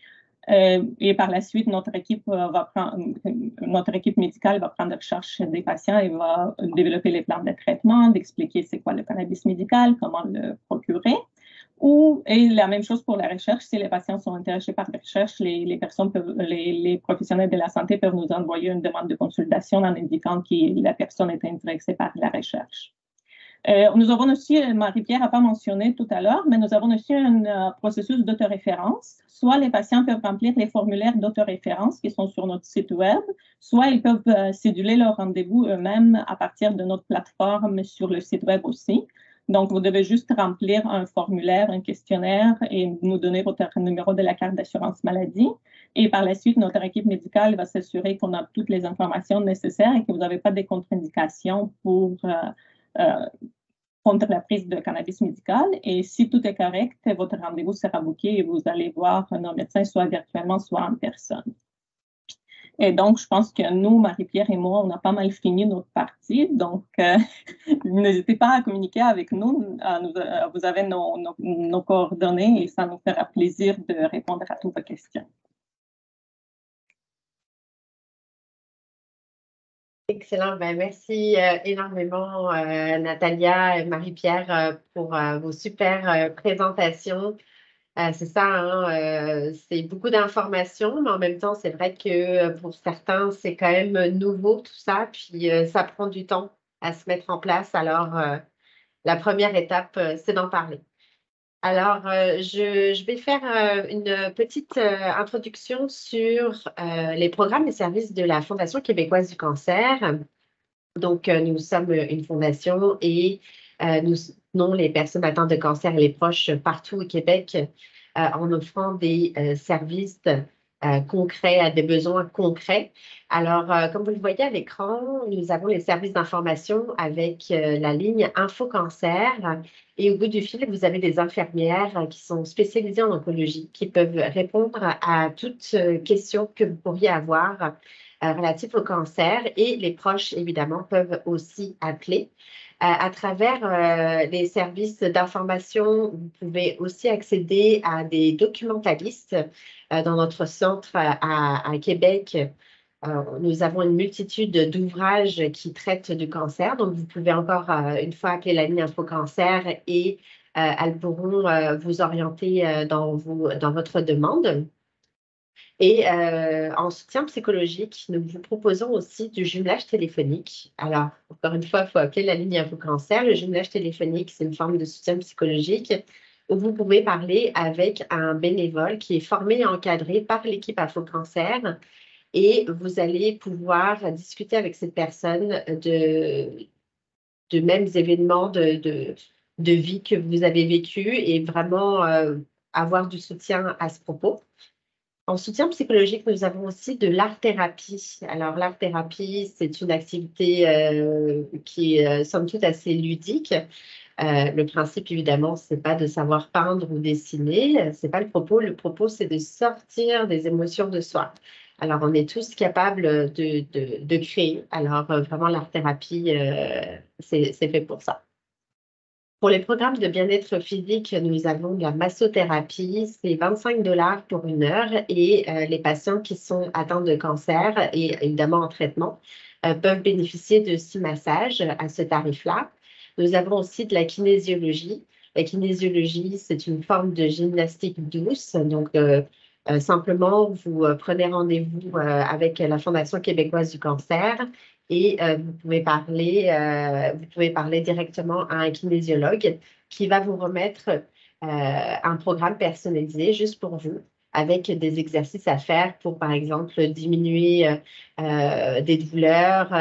Euh, et par la suite, notre équipe, euh, va prendre, notre équipe médicale va prendre en charge des patients et va développer les plans de traitement, d'expliquer c'est quoi le cannabis médical, comment le procurer. Ou, et la même chose pour la recherche, si les patients sont intéressés par la recherche, les, personnes peuvent, les, professionnels de la santé peuvent nous envoyer une demande de consultation en indiquant que la personne est intéressée par la recherche. Euh, nous avons aussi, euh, Marie-Pierre n'a pas mentionné tout à l'heure, mais nous avons aussi un euh, processus d'autoréférence. Soit les patients peuvent remplir les formulaires d'autoréférence qui sont sur notre site web, soit ils peuvent céduler leur rendez-vous eux-mêmes à partir de notre plateforme sur le site web aussi. Donc, vous devez juste remplir un formulaire, un questionnaire et nous donner votre numéro de la carte d'assurance maladie. Et par la suite, notre équipe médicale va s'assurer qu'on a toutes les informations nécessaires et que vous n'avez pas des contre-indications pour contre la prise de cannabis médical. Et si tout est correct, votre rendez-vous sera booké et vous allez voir un médecin soit virtuellement, soit en personne. Et donc, je pense que nous, Marie-Pierre et moi, on a pas mal fini notre partie. Donc, euh, n'hésitez pas à communiquer avec nous. vous avez nos, nos, coordonnées et ça nous fera plaisir de répondre à toutes vos questions. Excellent. Ben, merci euh, énormément, euh, Natalia et Marie-Pierre, euh, pour vos super présentations. c'est ça, hein, c'est beaucoup d'informations, mais en même temps, c'est vrai que pour certains, c'est quand même nouveau tout ça, puis ça prend du temps à se mettre en place. Alors, la première étape, c'est d'en parler. Alors, euh, je, vais faire euh, une petite euh, introduction sur les programmes et services de la Fondation québécoise du cancer. Donc, nous sommes une fondation et nous soutenons les personnes atteintes de cancer et les proches partout au Québec en offrant des services euh, concret, à des besoins concrets. Alors, euh, comme vous le voyez à l'écran, nous avons les services d'information avec euh, la ligne Info Cancer. Et au bout du fil, vous avez des infirmières qui sont spécialisées en oncologie, qui peuvent répondre à toutes questions que vous pourriez avoir relatives au cancer. Et les proches, évidemment, peuvent aussi appeler. À travers les services d'information, vous pouvez aussi accéder à des documentalistes euh, dans notre centre à, Québec, euh, nous avons une multitude d'ouvrages qui traitent du cancer. Donc, vous pouvez encore euh, une fois appeler la ligne Info Cancer et elles pourront vous orienter dans votre demande. Et en soutien psychologique, nous vous proposons aussi du jumelage téléphonique. Alors, encore une fois, il faut appeler la ligne Info Cancer. Le jumelage téléphonique, c'est une forme de soutien psychologique où vous pouvez parler avec un bénévole qui est formé et encadré par l'équipe Cancer et vous allez pouvoir discuter avec cette personne de, mêmes événements de, de, vie que vous avez vécu et vraiment euh, avoir du soutien à ce propos. En soutien psychologique, nous avons aussi de l'art-thérapie. Alors, l'art-thérapie, c'est une activité euh, qui est, euh, somme toute, assez ludique. le principe, évidemment, ce n'est pas de savoir peindre ou dessiner, ce n'est pas le propos. Le propos, c'est de sortir des émotions de soi. Alors, on est tous capables de, créer. Alors, euh, vraiment, l'art-thérapie, euh, c'est fait pour ça. Pour les programmes de bien-être physique, nous avons la massothérapie, c'est 25 dollars pour une heure et euh, les patients qui sont atteints de cancer et évidemment en traitement peuvent bénéficier de six massages à ce tarif-là. Nous avons aussi de la kinésiologie. La kinésiologie, c'est une forme de gymnastique douce, donc euh, simplement, vous euh, prenez rendez-vous euh, avec la Fondation québécoise du cancer et vous, pouvez parler, vous pouvez parler directement à un kinésiologue qui va vous remettre un programme personnalisé juste pour vous avec des exercices à faire pour, par exemple, diminuer des douleurs.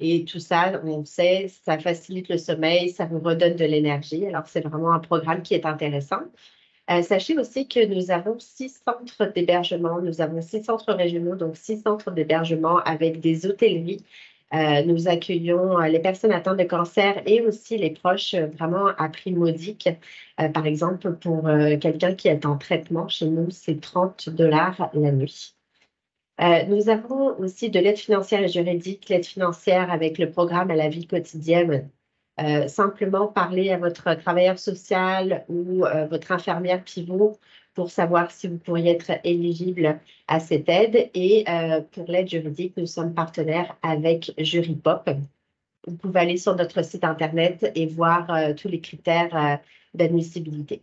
et tout ça, on sait, ça facilite le sommeil, ça vous redonne de l'énergie. Alors, c'est vraiment un programme qui est intéressant. Euh, sachez aussi que nous avons six centres d'hébergement. Nous avons six centres régionaux, donc six centres d'hébergement avec des hôtelleries. Euh, nous accueillons euh, les personnes atteintes de cancer et aussi les proches vraiment à prix modique. par exemple, pour quelqu'un qui est en traitement chez nous, c'est 30 dollars la nuit. nous avons aussi de l'aide financière et juridique, l'aide financière avec le programme à la vie quotidienne euh, simplement parler à votre travailleur social ou euh, votre infirmière pivot pour savoir si vous pourriez être éligible à cette aide. Et euh, pour l'aide juridique, nous sommes partenaires avec Jurypop. Vous pouvez aller sur notre site Internet et voir tous les critères d'admissibilité.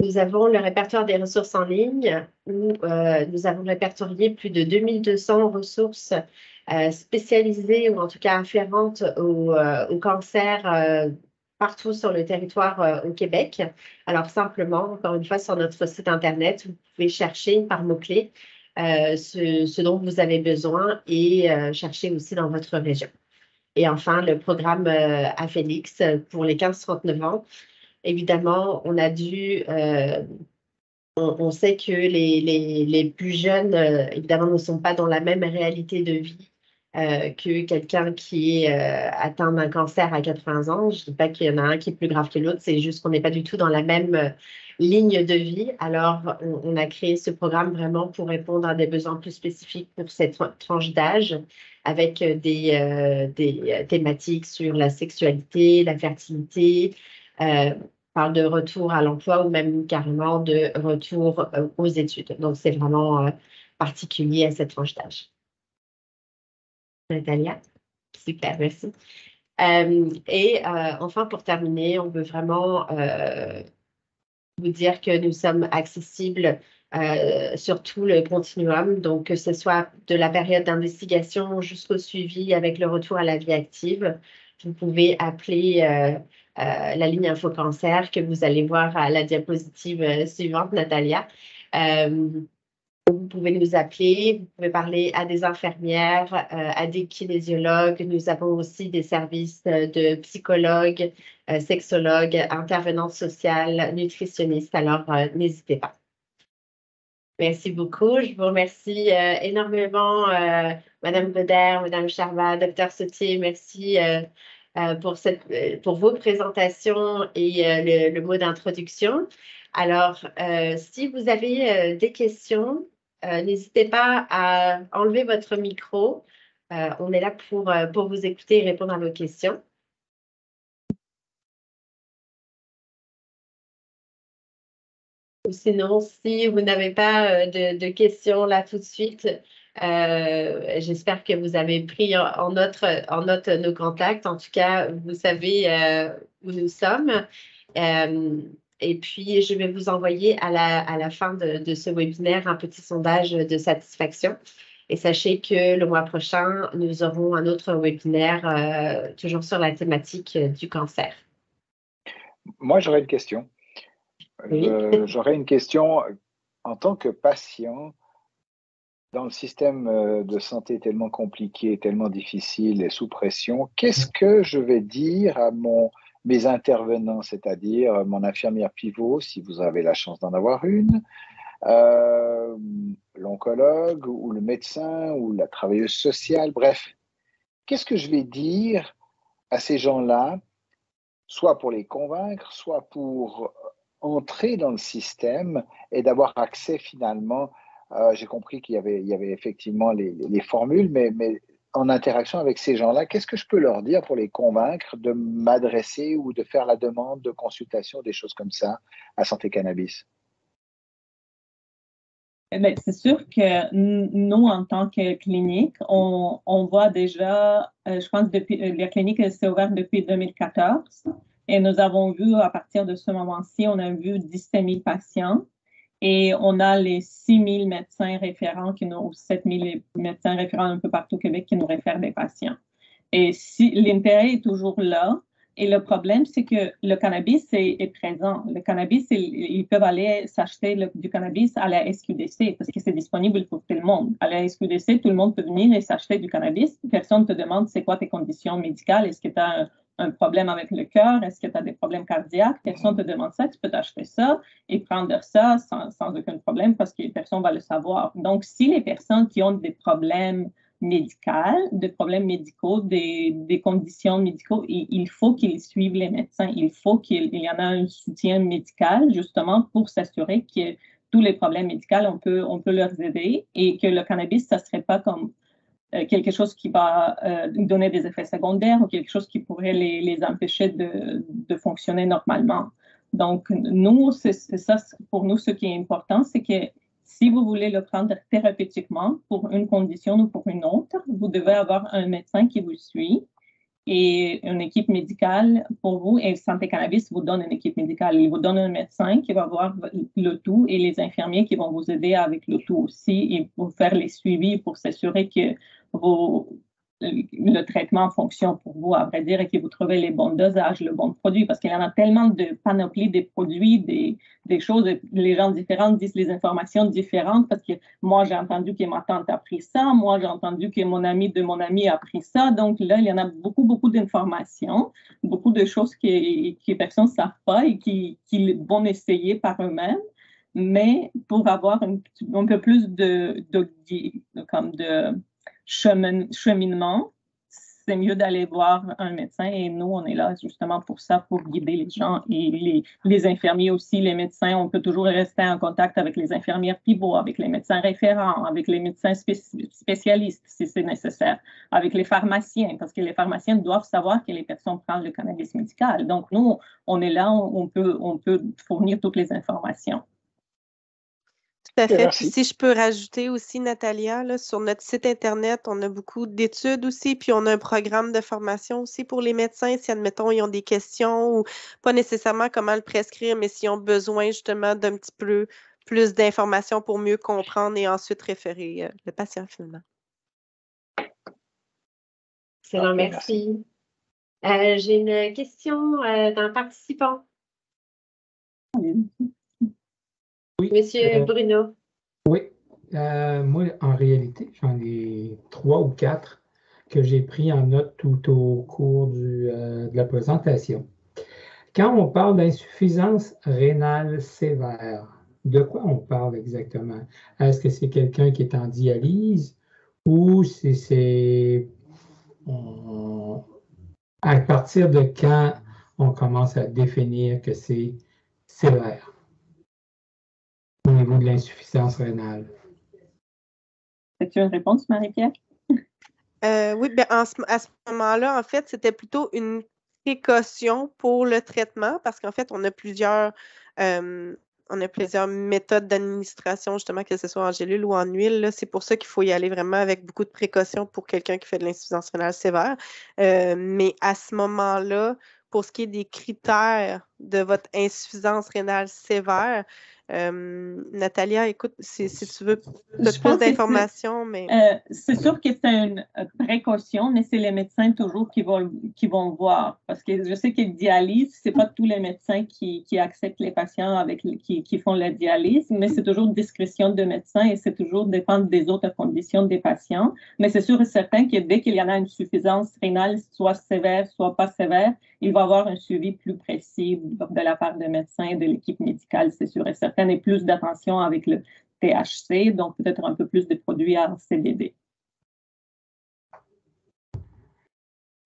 Nous avons le répertoire des ressources en ligne où nous avons répertorié plus de 2200 ressources euh, spécialisées ou en tout cas afférentes au, euh, cancer euh, partout sur le territoire au Québec. Alors simplement, encore une fois, sur notre site Internet, vous pouvez chercher par mots-clés ce, dont vous avez besoin et chercher aussi dans votre région. Et enfin, le programme à Félix pour les 15-39 ans. Évidemment, on a dû on, sait que les, les plus jeunes, évidemment, ne sont pas dans la même réalité de vie euh, que quelqu'un qui est euh, atteint d'un cancer à 80 ans. Je ne dis pas qu'il y en a un qui est plus grave que l'autre, c'est juste qu'on n'est pas du tout dans la même euh, ligne de vie. Alors, on, a créé ce programme vraiment pour répondre à des besoins plus spécifiques pour cette tranche d'âge, avec des, des, thématiques sur la sexualité, la fertilité. parle de retour à l'emploi ou même carrément de retour aux études. Donc, c'est vraiment particulier à cette tranche d'âge. Natalia. Super, merci. Euh, et euh, enfin, pour terminer, on veut vraiment euh, vous dire que nous sommes accessibles sur tout le continuum, donc que ce soit de la période d'investigation jusqu'au suivi avec le retour à la vie active. Vous pouvez appeler la ligne Info Cancer que vous allez voir à la diapositive suivante, Natalia. Vous pouvez nous appeler, vous pouvez parler à des infirmières, euh, à des kinésiologues. Nous avons aussi des services euh, de psychologues, euh, sexologues, intervenants sociaux, nutritionnistes. Alors, n'hésitez pas. Merci beaucoup. Je vous remercie énormément, Madame Beder, Madame Charva, Docteur Sautier. Merci pour, cette, pour vos présentations et le, mot d'introduction. Alors, si vous avez des questions, euh, n'hésitez pas à enlever votre micro. Euh, on est là pour, euh, pour vous écouter et répondre à vos questions. Sinon, si vous n'avez pas de, questions là tout de suite, j'espère que vous avez pris en, note, en note nos contacts. En tout cas, vous savez où nous sommes. Et puis, je vais vous envoyer à la, à la fin de, de, ce webinaire un petit sondage de satisfaction. Et sachez que le mois prochain, nous aurons un autre webinaire toujours sur la thématique du cancer. Moi, j'aurais une question. j'aurais une question en tant que patient dans le système euh, de santé tellement compliqué, tellement difficile et sous pression, qu'est-ce que je vais dire à mon, mes intervenants, c'est-à-dire mon infirmière pivot, si vous avez la chance d'en avoir une, euh, l'oncologue ou le médecin ou la travailleuse sociale, bref, qu'est-ce que je vais dire à ces gens-là, soit pour les convaincre, soit pour entrer dans le système et d'avoir accès finalement euh, j'ai compris qu'il y avait, effectivement les, formules, mais en interaction avec ces gens-là, qu'est-ce que je peux leur dire pour les convaincre de m'adresser ou de faire la demande de consultation, des choses comme ça, à Santé Cannabis? Eh c'est sûr que nous, en tant que clinique, on, on voit déjà, euh, je pense, depuis euh, la clinique s'est ouverte depuis 2014 et nous avons vu à partir de ce moment-ci, on a vu 17 000 patients et on a les 6 000 médecins référents, qui nous, 7 000 médecins référents un peu partout au Québec qui nous réfèrent des patients. Et l'intérêt est toujours là, et le problème, c'est que le cannabis est, présent. Le cannabis, ils peuvent aller s'acheter du cannabis à la SQDC parce que c'est disponible pour tout le monde. À la SQDC, tout le monde peut venir et s'acheter du cannabis. Personne ne te demande c'est quoi tes conditions médicales. Est-ce que tu as un, problème avec le cœur, est-ce que tu as des problèmes cardiaques, personne te demande ça, tu peux t'acheter ça et prendre ça sans, aucun problème parce que personne va le savoir. Donc, si les personnes qui ont des problèmes médicaux, des problèmes médicaux, des, conditions médicaux, il, faut qu'ils suivent les médecins, il faut qu'il y en a un soutien médical justement pour s'assurer que tous les problèmes médicaux, on peut, on peut leur aider et que le cannabis, ça ne serait pas comme quelque chose qui va euh, donner des effets secondaires ou quelque chose qui pourrait les, les empêcher de, de, fonctionner normalement. Donc, nous, c'est ça, pour nous, ce qui est important, c'est que si vous voulez le prendre thérapeutiquement pour une condition ou pour une autre, vous devez avoir un médecin qui vous suit et une équipe médicale pour vous. Et Santé Cannabis vous donne une équipe médicale. Il vous donne un médecin qui va voir le tout et les infirmiers qui vont vous aider avec le tout aussi et pour faire les suivis pour s'assurer que vos, le traitement fonctionne pour vous, à vrai dire, et que vous trouvez les bons dosages, le bon produit, parce qu'il y en a tellement de panoplies des produits, des, des choses, les gens différents disent les informations différentes, parce que moi, j'ai entendu que ma tante a pris ça, moi, j'ai entendu que mon ami de mon ami a pris ça, donc là, il y en a beaucoup, beaucoup d'informations, beaucoup de choses que, les personnes ne savent pas et qui, qui vont essayer par eux-mêmes. Mais pour avoir un, peu plus de, comme de cheminement, c'est mieux d'aller voir un médecin et nous, on est là justement pour ça, pour guider les gens et les, infirmiers aussi, les médecins. On peut toujours rester en contact avec les infirmières pivots, avec les médecins référents, avec les médecins spécialistes si c'est nécessaire, avec les pharmaciens, parce que les pharmaciens doivent savoir que les personnes prennent le cannabis médical. Donc, nous, on est là, on peut fournir toutes les informations. Tout à fait. Puis si je peux rajouter aussi, Natalia, là, sur notre site Internet, on a beaucoup d'études aussi, puis on a un programme de formation aussi pour les médecins, si, admettons, ils ont des questions ou pas nécessairement comment le prescrire, mais s'ils ont besoin justement d'un petit peu plus d'informations pour mieux comprendre et ensuite référer euh, le patient finalement. Excellent, merci. Euh, j'ai une question euh, d'un participant. Monsieur euh, Bruno. Oui. Euh, moi, en réalité, j'en ai trois ou quatre que j'ai pris en note tout au cours euh, de la présentation. Quand on parle d'insuffisance rénale sévère, de quoi on parle exactement? Est-ce que c'est quelqu'un qui est en dialyse ou si c'est à partir de quand on commence à définir que c'est sévère? Niveau de l'insuffisance rénale. As-tu une réponse, Marie-Pierre? Euh, oui, bien, à ce moment-là, en fait, c'était plutôt une précaution pour le traitement parce qu'en fait, on a plusieurs, euh, on a plusieurs méthodes d'administration, justement, que ce soit en gélule ou en huile. C'est pour ça qu'il faut y aller vraiment avec beaucoup de précautions pour quelqu'un qui fait de l'insuffisance rénale sévère. Euh, mais à ce moment-là, pour ce qui est des critères de votre insuffisance rénale sévère. Euh, Natalia, écoute, si, tu veux plus d'informations, mais. Euh, c'est sûr que c'est une euh, précaution, mais c'est les médecins toujours qui vont, qui vont voir. Parce que je sais que dialyse, ce n'est pas tous les médecins qui, qui, acceptent les patients avec, qui, qui font la dialyse, mais c'est toujours discrétion de médecin et c'est toujours dépendre des autres conditions des patients. Mais c'est sûr et certain que dès qu'il y en a une suffisance rénale, soit sévère, soit pas sévère, il va y avoir un suivi plus précis de la part des médecins et de l'équipe médicale, c'est sûr et certain, et plus d'attention avec le THC, donc peut-être un peu plus de produits à CBD.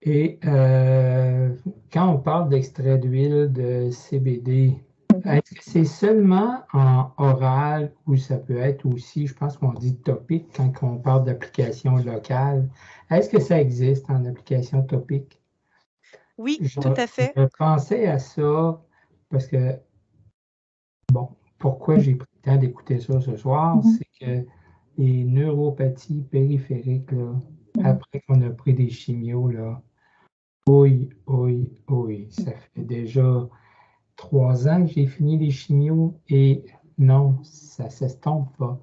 Et euh, quand on parle d'extrait d'huile de CBD, mm-hmm. est-ce que c'est seulement en oral ou ça peut être aussi, je pense qu'on dit topique quand on parle d'application locale? Est-ce que ça existe en application topique? Oui, tout à fait. Je pensais à ça parce que, bon, pourquoi j'ai pris le temps d'écouter ça ce soir, mm-hmm. c'est que les neuropathies périphériques, là, mm-hmm. après qu'on a pris des chimios, là, oui, oui, oui, ça fait déjà trois ans que j'ai fini les chimios et non, ça ne s'estompe pas.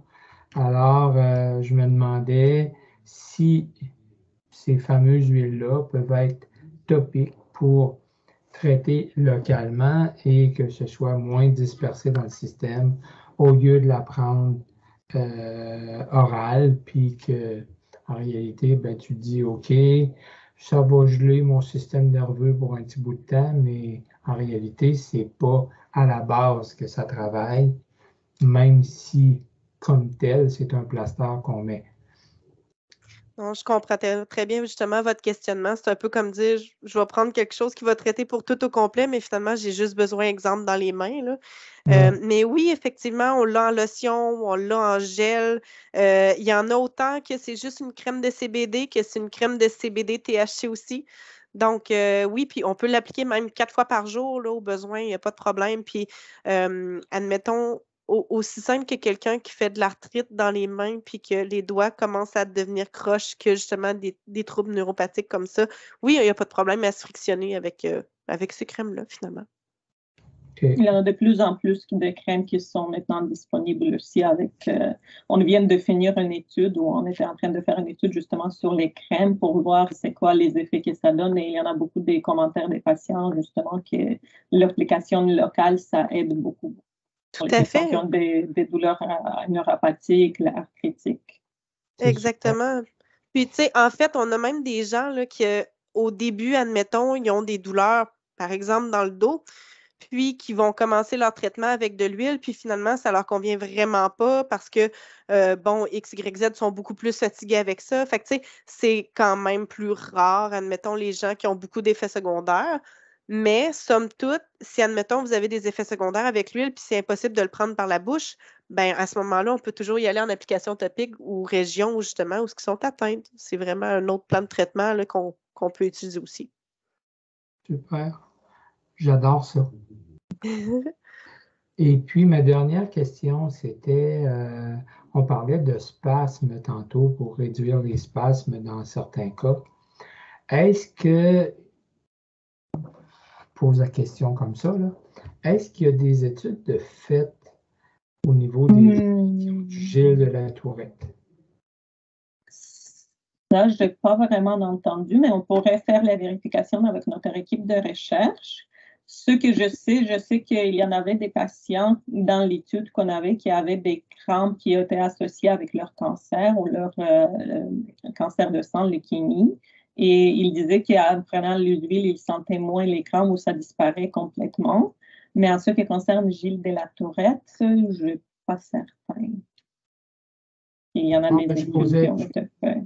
Alors, euh, je me demandais si ces fameuses huiles-là peuvent être topiques pour traiter localement et que ce soit moins dispersé dans le système au lieu de la prendre euh, orale, puis que en réalité, ben, tu dis OK, ça va geler mon système nerveux pour un petit bout de temps, mais en réalité, c'est pas à la base que ça travaille, même si, comme tel, c'est un plaster qu'on met. Non, je comprends très bien justement votre questionnement. C'est un peu comme dire, je vais prendre quelque chose qui va traiter pour tout au complet, mais finalement, j'ai juste besoin d'exemple dans les mains. Euh, mais oui, effectivement, on l'a en lotion, on l'a en gel. Euh, il y en a autant que c'est juste une crème de CBD, que c'est une crème de CBD THC aussi. Donc, euh, oui, puis on peut l'appliquer même quatre fois par jour, là, au besoin, il n'y a pas de problème. Puis, admettons, aussi simple que quelqu'un qui fait de l'arthrite dans les mains puis que les doigts commencent à devenir croches que justement des, troubles neuropathiques comme ça. Oui, il n'y a pas de problème à se frictionner avec, euh, avec ces crèmes-là, finalement. Il y en a de plus en plus de crèmes qui sont maintenant disponibles aussi avec. Euh, on vient de finir une étude où on était en train de faire une étude justement sur les crèmes pour voir c'est quoi les effets que ça donne. Et il y en a beaucoup des commentaires des patients justement que l'application locale, ça aide beaucoup. Tout à fait. Des, des douleurs neuropathiques, l'arthritique. Exactement. Puis, tu sais, en fait, on a même des gens là, qui, au début, admettons, ils ont des douleurs, par exemple, dans le dos, puis qui vont commencer leur traitement avec de l'huile, puis finalement, ça leur convient vraiment pas parce que, euh, bon, X, Y, Z sont beaucoup plus fatigués avec ça. Fait que, tu sais, c'est quand même plus rare, admettons, les gens qui ont beaucoup d'effets secondaires. Mais, somme toute, si, admettons, vous avez des effets secondaires avec l'huile, puis c'est impossible de le prendre par la bouche, ben à ce moment-là, on peut toujours y aller en application topique ou région, justement, où ce qui sont atteintes. C'est vraiment un autre plan de traitement qu'on peut utiliser aussi. Super. J'adore ça. Et puis, ma dernière question, c'était, euh, on parlait de spasmes tantôt pour réduire les spasmes dans certains cas. Est-ce que pose la question comme ça. Est-ce qu'il y a des études de fait au niveau des hmm. du gel de la tourette? Ça, je n'ai pas vraiment entendu, mais on pourrait faire la vérification avec notre équipe de recherche. Ce que je sais, je sais qu'il y en avait des patients dans l'étude qu'on avait qui avaient des crampes qui étaient associées avec leur cancer ou leur euh, cancer de sang, leukémie. Et il disait qu'en prenant l'huile, il sentait moins l'écran où ça disparaît complètement. Mais en ce qui concerne Gilles de la Tourette, je ne suis pas certain. Il y en a des ben, faites.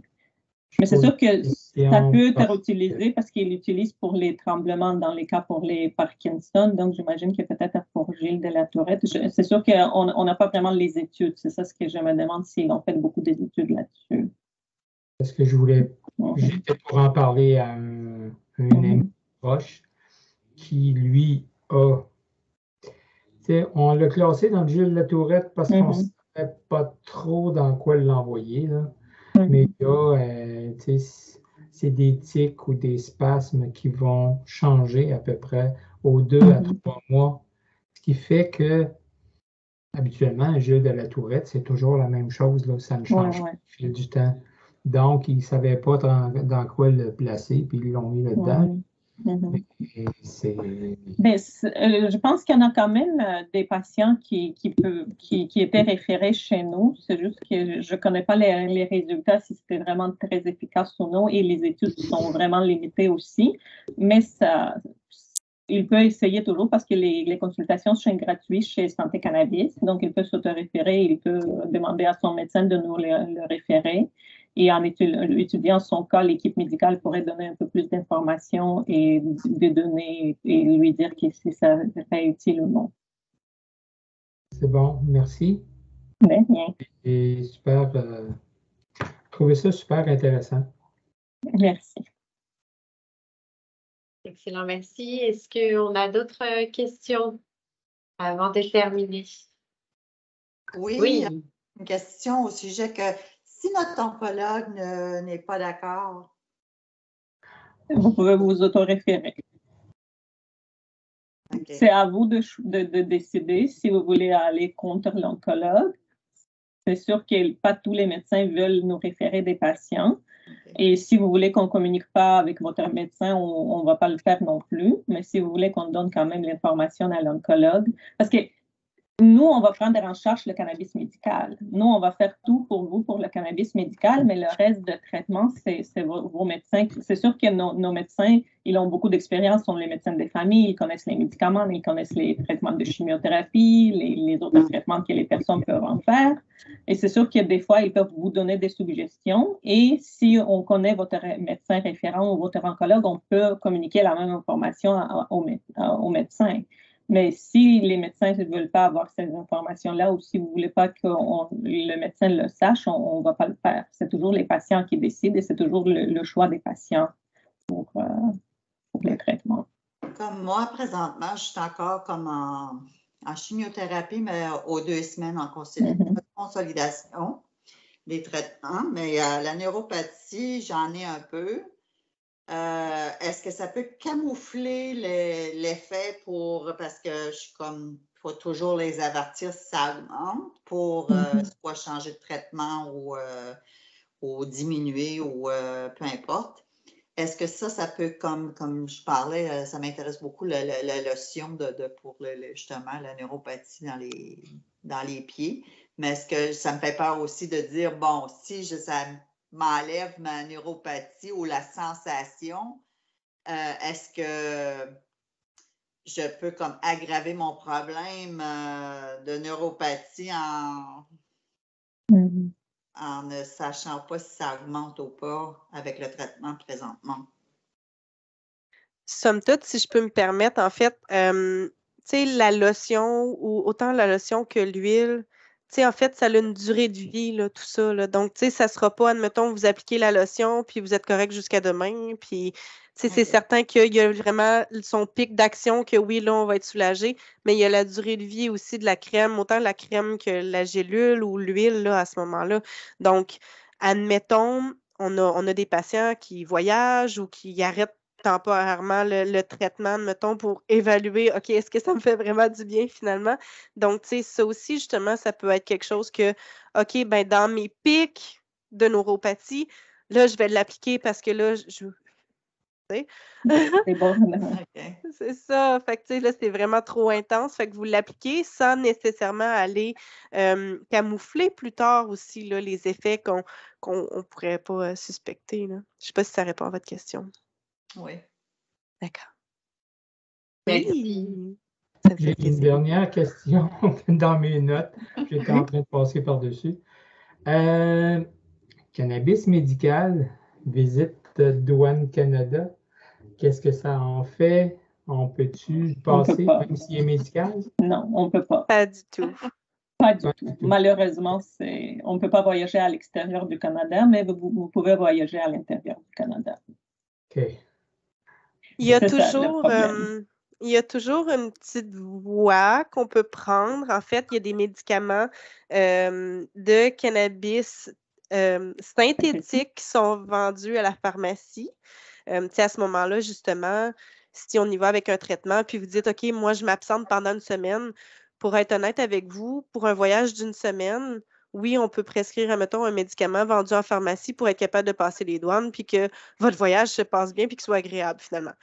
Mais c'est sûr que ça peut être utilisé parce qu'il l'utilise pour les tremblements dans les cas pour les Parkinson. Donc, j'imagine que peut-être pour Gilles de la Tourette. C'est sûr qu'on n'a pas vraiment les études. C'est ça ce que je me demande s'ils ont fait beaucoup d'études là-dessus. Parce que je voulais J'étais pour en parler à un, ami mhm. proche qui, lui, a. On l'a classé dans le Gilles La Tourette parce qu'on ne mhm. savait pas trop dans quoi l'envoyer. Mhm. Mais là, euh, c'est des tics ou des spasmes qui vont changer à peu près aux deux à mm-hmm. trois mois. Ce qui fait que, habituellement, un jeu de la tourette, c'est toujours la même chose. Là. Ça ne change pas au fil du temps. Donc, ils ne savaient pas dans, quoi le placer, puis ils l'ont mis là-dedans. Mais euh, je pense qu'il y en a quand même euh, des patients qui, qui, qui, qui, étaient référés chez nous. C'est juste que je ne connais pas les, les résultats, si c'était vraiment très efficace ou non, et les études sont vraiment limitées aussi. Mais ça, il peut essayer toujours parce que les, les, consultations sont gratuites chez Santé Cannabis. Donc, il peut s'auto-référer, il peut demander à son médecin de nous le référer. Et en étudiant son cas, l'équipe médicale pourrait donner un peu plus d'informations et des données et lui dire si ça serait utile ou non. C'est bon, merci. Bien, bien. Et super, euh, trouvé ça super intéressant. Merci. Excellent, merci. Est-ce qu'on a d'autres questions avant de terminer? Oui, oui. une question au sujet que si notre oncologue n'est pas d'accord? Vous pouvez vous autoréférer. C'est à vous de, de, décider si vous voulez aller contre l'oncologue. C'est sûr que pas tous les médecins veulent nous référer des patients. Et si vous voulez qu'on ne communique pas avec votre médecin, on ne va pas le faire non plus. Mais si vous voulez qu'on donne quand même l'information à l'oncologue, parce que nous, on va prendre en charge le cannabis médical. Nous, on va faire tout pour vous pour le cannabis médical, mais le reste de traitement, c'est vos, médecins. C'est sûr que nos, médecins, ils ont beaucoup d'expérience, sont les médecins des familles, ils connaissent les médicaments, ils connaissent les traitements de chimiothérapie, les, autres traitements que les personnes peuvent en faire. Et c'est sûr que des fois, ils peuvent vous donner des suggestions. Et si on connaît votre médecin référent ou votre oncologue, on peut communiquer la même information aux médecins. Mais si les médecins ne veulent pas avoir ces informations-là ou si vous ne voulez pas que le médecin le sache, on ne va pas le faire. C'est toujours les patients qui décident et c'est toujours le, choix des patients pour, euh, pour, les traitements. Comme moi, présentement, je suis encore comme en, chimiothérapie, mais aux deux semaines en mm-hmm. consolidation des traitements. Mais euh, la neuropathie, j'en ai un peu. Euh, est-ce que ça peut camoufler l'effet pour parce que je suis comme il faut toujours les avertir si ça augmente pour euh, mm-hmm. soit changer de traitement ou, euh, ou diminuer ou peu importe. Est-ce que ça, ça peut, comme, comme je parlais, ça m'intéresse beaucoup la, lotion de, pour justement la neuropathie dans les, dans les pieds. Mais est-ce que ça me fait peur aussi de dire, bon, si je, ça m'enlève ma neuropathie ou la sensation, euh, est-ce que je peux comme aggraver mon problème euh, de neuropathie en, mm-hmm. en ne sachant pas si ça augmente ou pas avec le traitement présentement? Somme toute, si je peux me permettre, en fait, euh, tu sais, la lotion ou autant la lotion que l'huile, en fait, ça a une durée de vie, là, tout ça. Là. Donc, tu sais, ça ne sera pas, admettons, vous appliquez la lotion, puis vous êtes correct jusqu'à demain. Puis, c'est certain qu'il y a vraiment son pic d'action, que oui, là, on va être soulagé, mais il y a la durée de vie aussi de la crème, autant la crème que la gélule ou l'huile, à ce moment-là. Donc, admettons, on a, on a des patients qui voyagent ou qui arrêtent temporairement le, traitement, mettons, pour évaluer, OK, est-ce que ça me fait vraiment du bien finalement? Donc, tu sais, ça aussi, justement, ça peut être quelque chose que, OK, ben dans mes pics de neuropathie, là, je vais l'appliquer parce que là, je. C'est bon. c'est ça. Fait que, tu sais, là, c'est vraiment trop intense. Fait que vous l'appliquez sans nécessairement aller camoufler plus tard aussi là, les effets qu'on ne pourrait pas euh, suspecter. Là. Je ne sais pas si ça répond à votre question. Oui. D'accord. Oui. J'ai une dernière question dans mes notes. J'étais en train de passer par-dessus. Euh, cannabis médical, visite Douane Canada. Qu'est-ce que ça en fait? On peut-tu passer même s'il est médical? Non, on ne peut pas. Pas du tout. Pas du tout. Malheureusement, on ne peut pas voyager à l'extérieur du Canada, mais vous, vous pouvez voyager à l'intérieur du Canada. OK. Il y a toujours, il y a toujours une petite voie qu'on peut prendre. En fait, il y a des médicaments de cannabis synthétiques qui sont vendus à la pharmacie. à ce moment-là, justement, si on y va avec un traitement, puis vous dites, OK, moi, je m'absente pendant une semaine, pour être honnête avec vous, pour un voyage d'une semaine, oui, on peut prescrire, mettons, un médicament vendu en pharmacie pour être capable de passer les douanes, puis que votre voyage se passe bien, puis qu'il soit agréable finalement.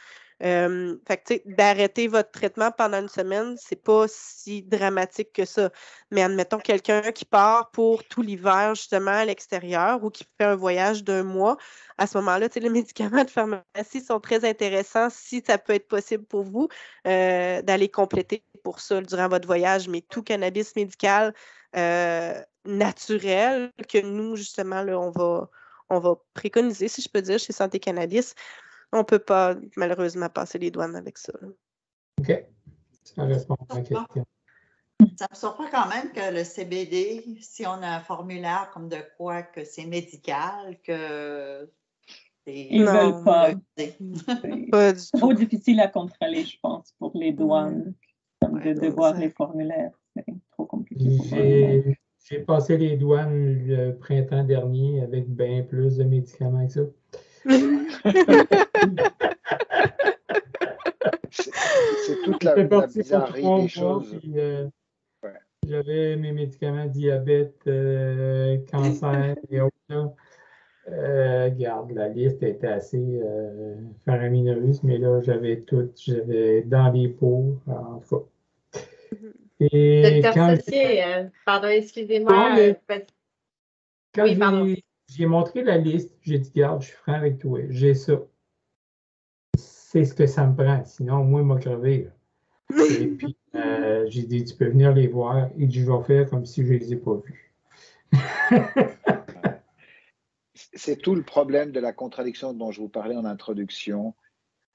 D'arrêter votre traitement pendant une semaine, c'est pas si dramatique que ça. Mais admettons quelqu'un qui part pour tout l'hiver, justement, à l'extérieur ou qui fait un voyage d'un mois, à ce moment-là, les médicaments de pharmacie sont très intéressants si ça peut être possible pour vous euh, d'aller compléter pour ça durant votre voyage. Mais tout cannabis médical euh, naturel que nous, justement, là, on va, on va préconiser, si je peux dire, chez Santé Cannabis, on ne peut pas malheureusement passer les douanes avec ça. OK. Ça répond à la question. Ça me surprend quand même que le CBD, si on a un formulaire comme de quoi que c'est médical, que ils ne veulent pas. C'est trop difficile à contrôler, je pense, pour les douanes, comme de devoir les formulaires. C'est trop compliqué. J'ai passé les douanes le printemps dernier avec bien plus de médicaments que ça. c'est toute la, la bizarrerie des choses. Euh, j'avais mes médicaments diabète, euh, cancer et autres. Euh, regarde, la liste était assez faramineuse, mais là, j'avais tout. J'avais dans les pots, en tout cas. Et quand pardon, excusez-moi. oui, pardon j'ai montré la liste, j'ai dit, garde, je suis franc avec toi, j'ai ça. C'est ce que ça me prend, sinon, moi, il m'a crevé. Et puis, euh, j'ai dit, tu peux venir les voir. Et je vais faire comme si je ne les ai pas vus. C'est tout le problème de la contradiction dont je vous parlais en introduction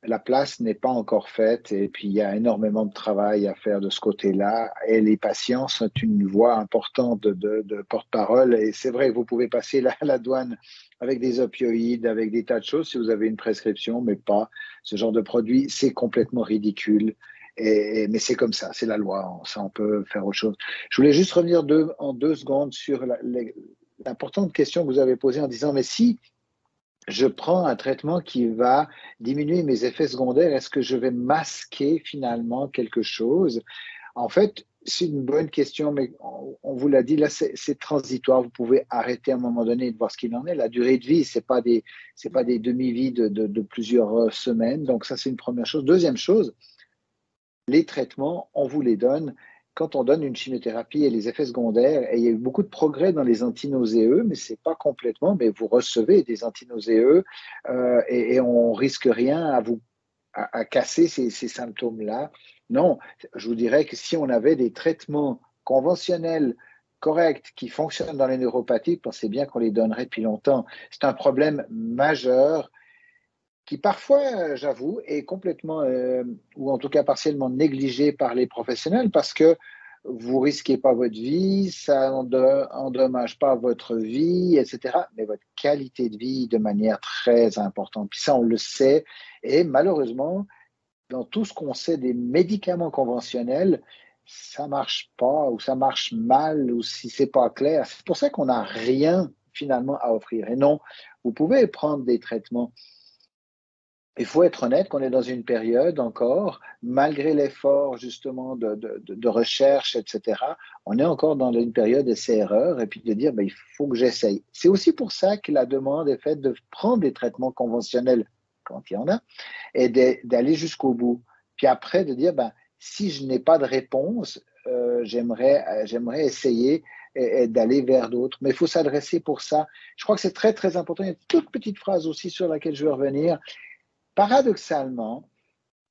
la place n'est pas encore faite et puis il y a énormément de travail à faire de ce côté-là. Et les patients sont une voie importante de, porte-parole. Et c'est vrai que vous pouvez passer la, la douane avec des opioïdes, avec des tas de choses si vous avez une prescription, mais pas ce genre de produit. C'est complètement ridicule. Et, mais c'est comme ça, c'est la loi. Ça, on peut faire autre chose. Je voulais juste revenir en deux secondes sur l'importante question que vous avez posée en disant, mais si je prends un traitement qui va diminuer mes effets secondaires, est-ce que je vais masquer finalement quelque chose? En fait, c'est une bonne question, mais on, vous l'a dit, là, c'est transitoire. Vous pouvez arrêter à un moment donné de voir ce qu'il en est. La durée de vie, ce n'est pas des, des demi-vies de, de, plusieurs semaines. Donc, ça, c'est une première chose. Deuxième chose, les traitements, on vous les donne quand on donne une chimiothérapie et les effets secondaires, et il y a eu beaucoup de progrès dans les antinauséeux, mais ce n'est pas complètement, mais vous recevez des antinauséeux euh, et, on risque rien à vous à, casser ces, symptômes-là. Non, je vous dirais que si on avait des traitements conventionnels corrects qui fonctionnent dans les neuropathies, pensez bien qu'on les donnerait depuis longtemps. C'est un problème majeur qui parfois, j'avoue, est complètement, euh, ou en tout cas partiellement négligé par les professionnels parce que vous risquez pas votre vie, ça endommage pas votre vie, etc. Mais votre qualité de vie de manière très importante. Puis ça, on le sait. Et malheureusement, dans tout ce qu'on sait des médicaments conventionnels, ça marche pas ou ça marche mal ou si c'est pas clair. C'est pour ça qu'on n'a rien finalement à offrir. Et non, vous pouvez prendre des traitements il faut être honnête qu'on est dans une période encore, malgré l'effort justement de, de, recherche, etc., on est encore dans une période d'essai-erreur et puis de dire, ben, il faut que j'essaye. C'est aussi pour ça que la demande est faite de prendre des traitements conventionnels quand il y en a et d'aller jusqu'au bout. Puis après, de dire, ben, si je n'ai pas de réponse, euh, j'aimerais, j'aimerais essayer d'aller vers d'autres. Mais il faut s'adresser pour ça. Je crois que c'est très, très important. Il y a une toute petite phrase aussi sur laquelle je veux revenir. Paradoxalement,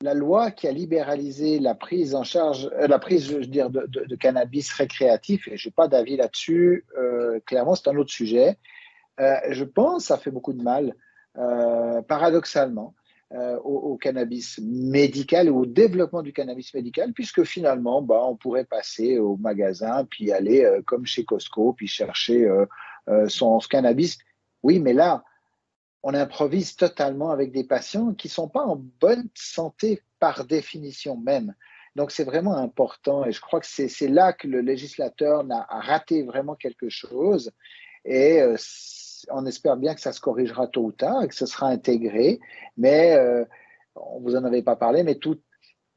la loi qui a libéralisé la prise en charge, euh, la prise, je veux de, cannabis récréatif, et je n'ai pas d'avis là-dessus, euh, clairement, c'est un autre sujet. Euh, je pense que ça fait beaucoup de mal, paradoxalement, au, cannabis médical ou au développement du cannabis médical, puisque finalement, bah, on pourrait passer au magasin, puis aller comme chez Costco, puis chercher son cannabis. Oui, mais là, on improvise totalement avec des patients qui ne sont pas en bonne santé par définition même. Donc c'est vraiment important et je crois que c'est là que le législateur a raté vraiment quelque chose et euh, on espère bien que ça se corrigera tôt ou tard et que ce sera intégré. Mais euh, on vous en avait pas parlé, mais toute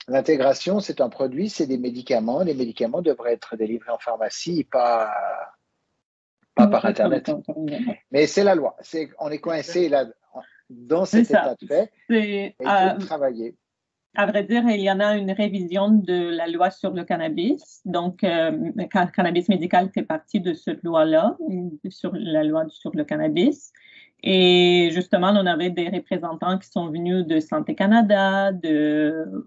l'intégration, c'est un produit, c'est des médicaments. Les médicaments devraient être délivrés en pharmacie, pas, pas par Internet. Mais c'est la loi. C'est, on est coincé là, dans cet état de fait. Et euh, travailler. À vrai dire, il y en a une révision de la loi sur le cannabis. Donc, euh, cannabis médical fait partie de cette loi-là, sur la loi sur le cannabis. Et justement, on avait des représentants qui sont venus de Santé Canada, de,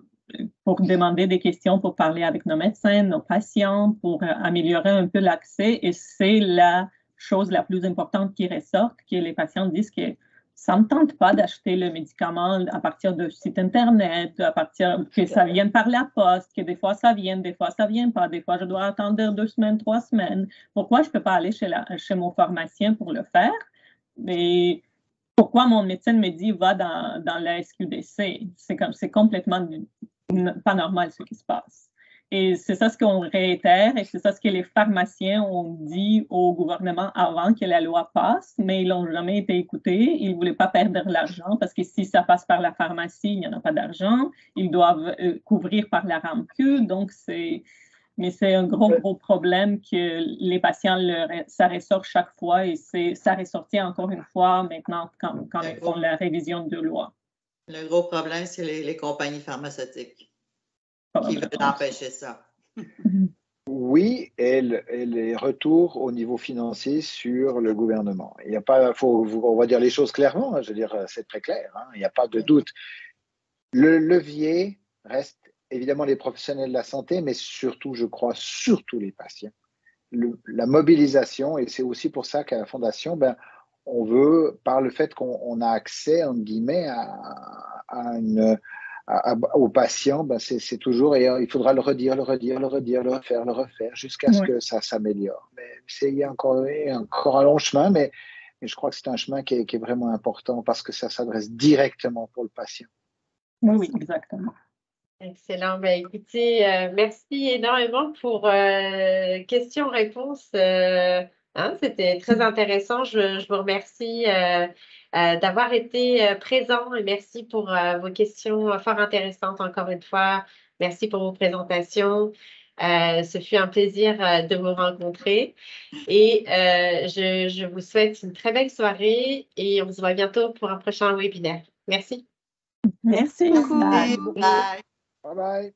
pour demander des questions, pour parler avec nos médecins, nos patients, pour améliorer un peu l'accès. Et c'est la chose la plus importante qui ressort, que les patients disent que ça ne tente pas d'acheter le médicament à partir de site Internet, à partir que ça vienne par la poste, que des fois ça vient, des fois ça vient pas, des fois je dois attendre deux semaines, trois semaines. Pourquoi je ne peux pas aller chez, la, chez mon pharmacien pour le faire? Mais pourquoi mon médecin me dit va dans, dans la SQDC? C'est comme c'est complètement pas normal ce qui se passe. Et c'est ça ce qu'on réitère et c'est ça ce que les pharmaciens ont dit au gouvernement avant que la loi passe, mais ils n'ont jamais été écoutés. Ils ne voulaient pas perdre l'argent parce que si ça passe par la pharmacie, il n'y en a pas d'argent. Ils doivent euh, couvrir par la RAMQ. Donc, c'est. Mais c'est un gros, gros problème que les patients, ça ressort chaque fois et ça ressortit encore une fois maintenant quand, quand ils font la révision de loi. Le gros problème, c'est les compagnies pharmaceutiques qui veulent empêcher ça? Oui, et, les retours au niveau financier sur le gouvernement. Il n'y a pas, faut, on va dire les choses clairement, hein, je veux dire, c'est très clair, hein, il n'y a pas de doute. Le levier reste évidemment les professionnels de la santé, mais surtout, je crois, surtout les patients. la mobilisation, et c'est aussi pour ça qu'à la Fondation, ben, on veut, par le fait qu'on a accès, en guillemets, à, à une, aux patients, ben c'est toujours, et il faudra le redire, le redire, le redire, le refaire, le refaire, jusqu'à ce que ça s'améliore. Mais il y a encore, encore un long chemin, mais, je crois que c'est un chemin qui est, vraiment important parce que ça s'adresse directement pour le patient. Oui, exactement. Excellent. Ben, écoutez, euh, merci énormément pour euh, questions-réponses. Euh, hein, C'était très intéressant. Je, je vous remercie euh, d'avoir été euh, présent et merci pour euh, vos questions fort intéressantes encore une fois. Merci pour vos présentations. ce fut un plaisir de vous rencontrer et je, je, vous souhaite une très belle soirée et on se voit bientôt pour un prochain webinaire. Merci. Merci. Bye. bye. bye.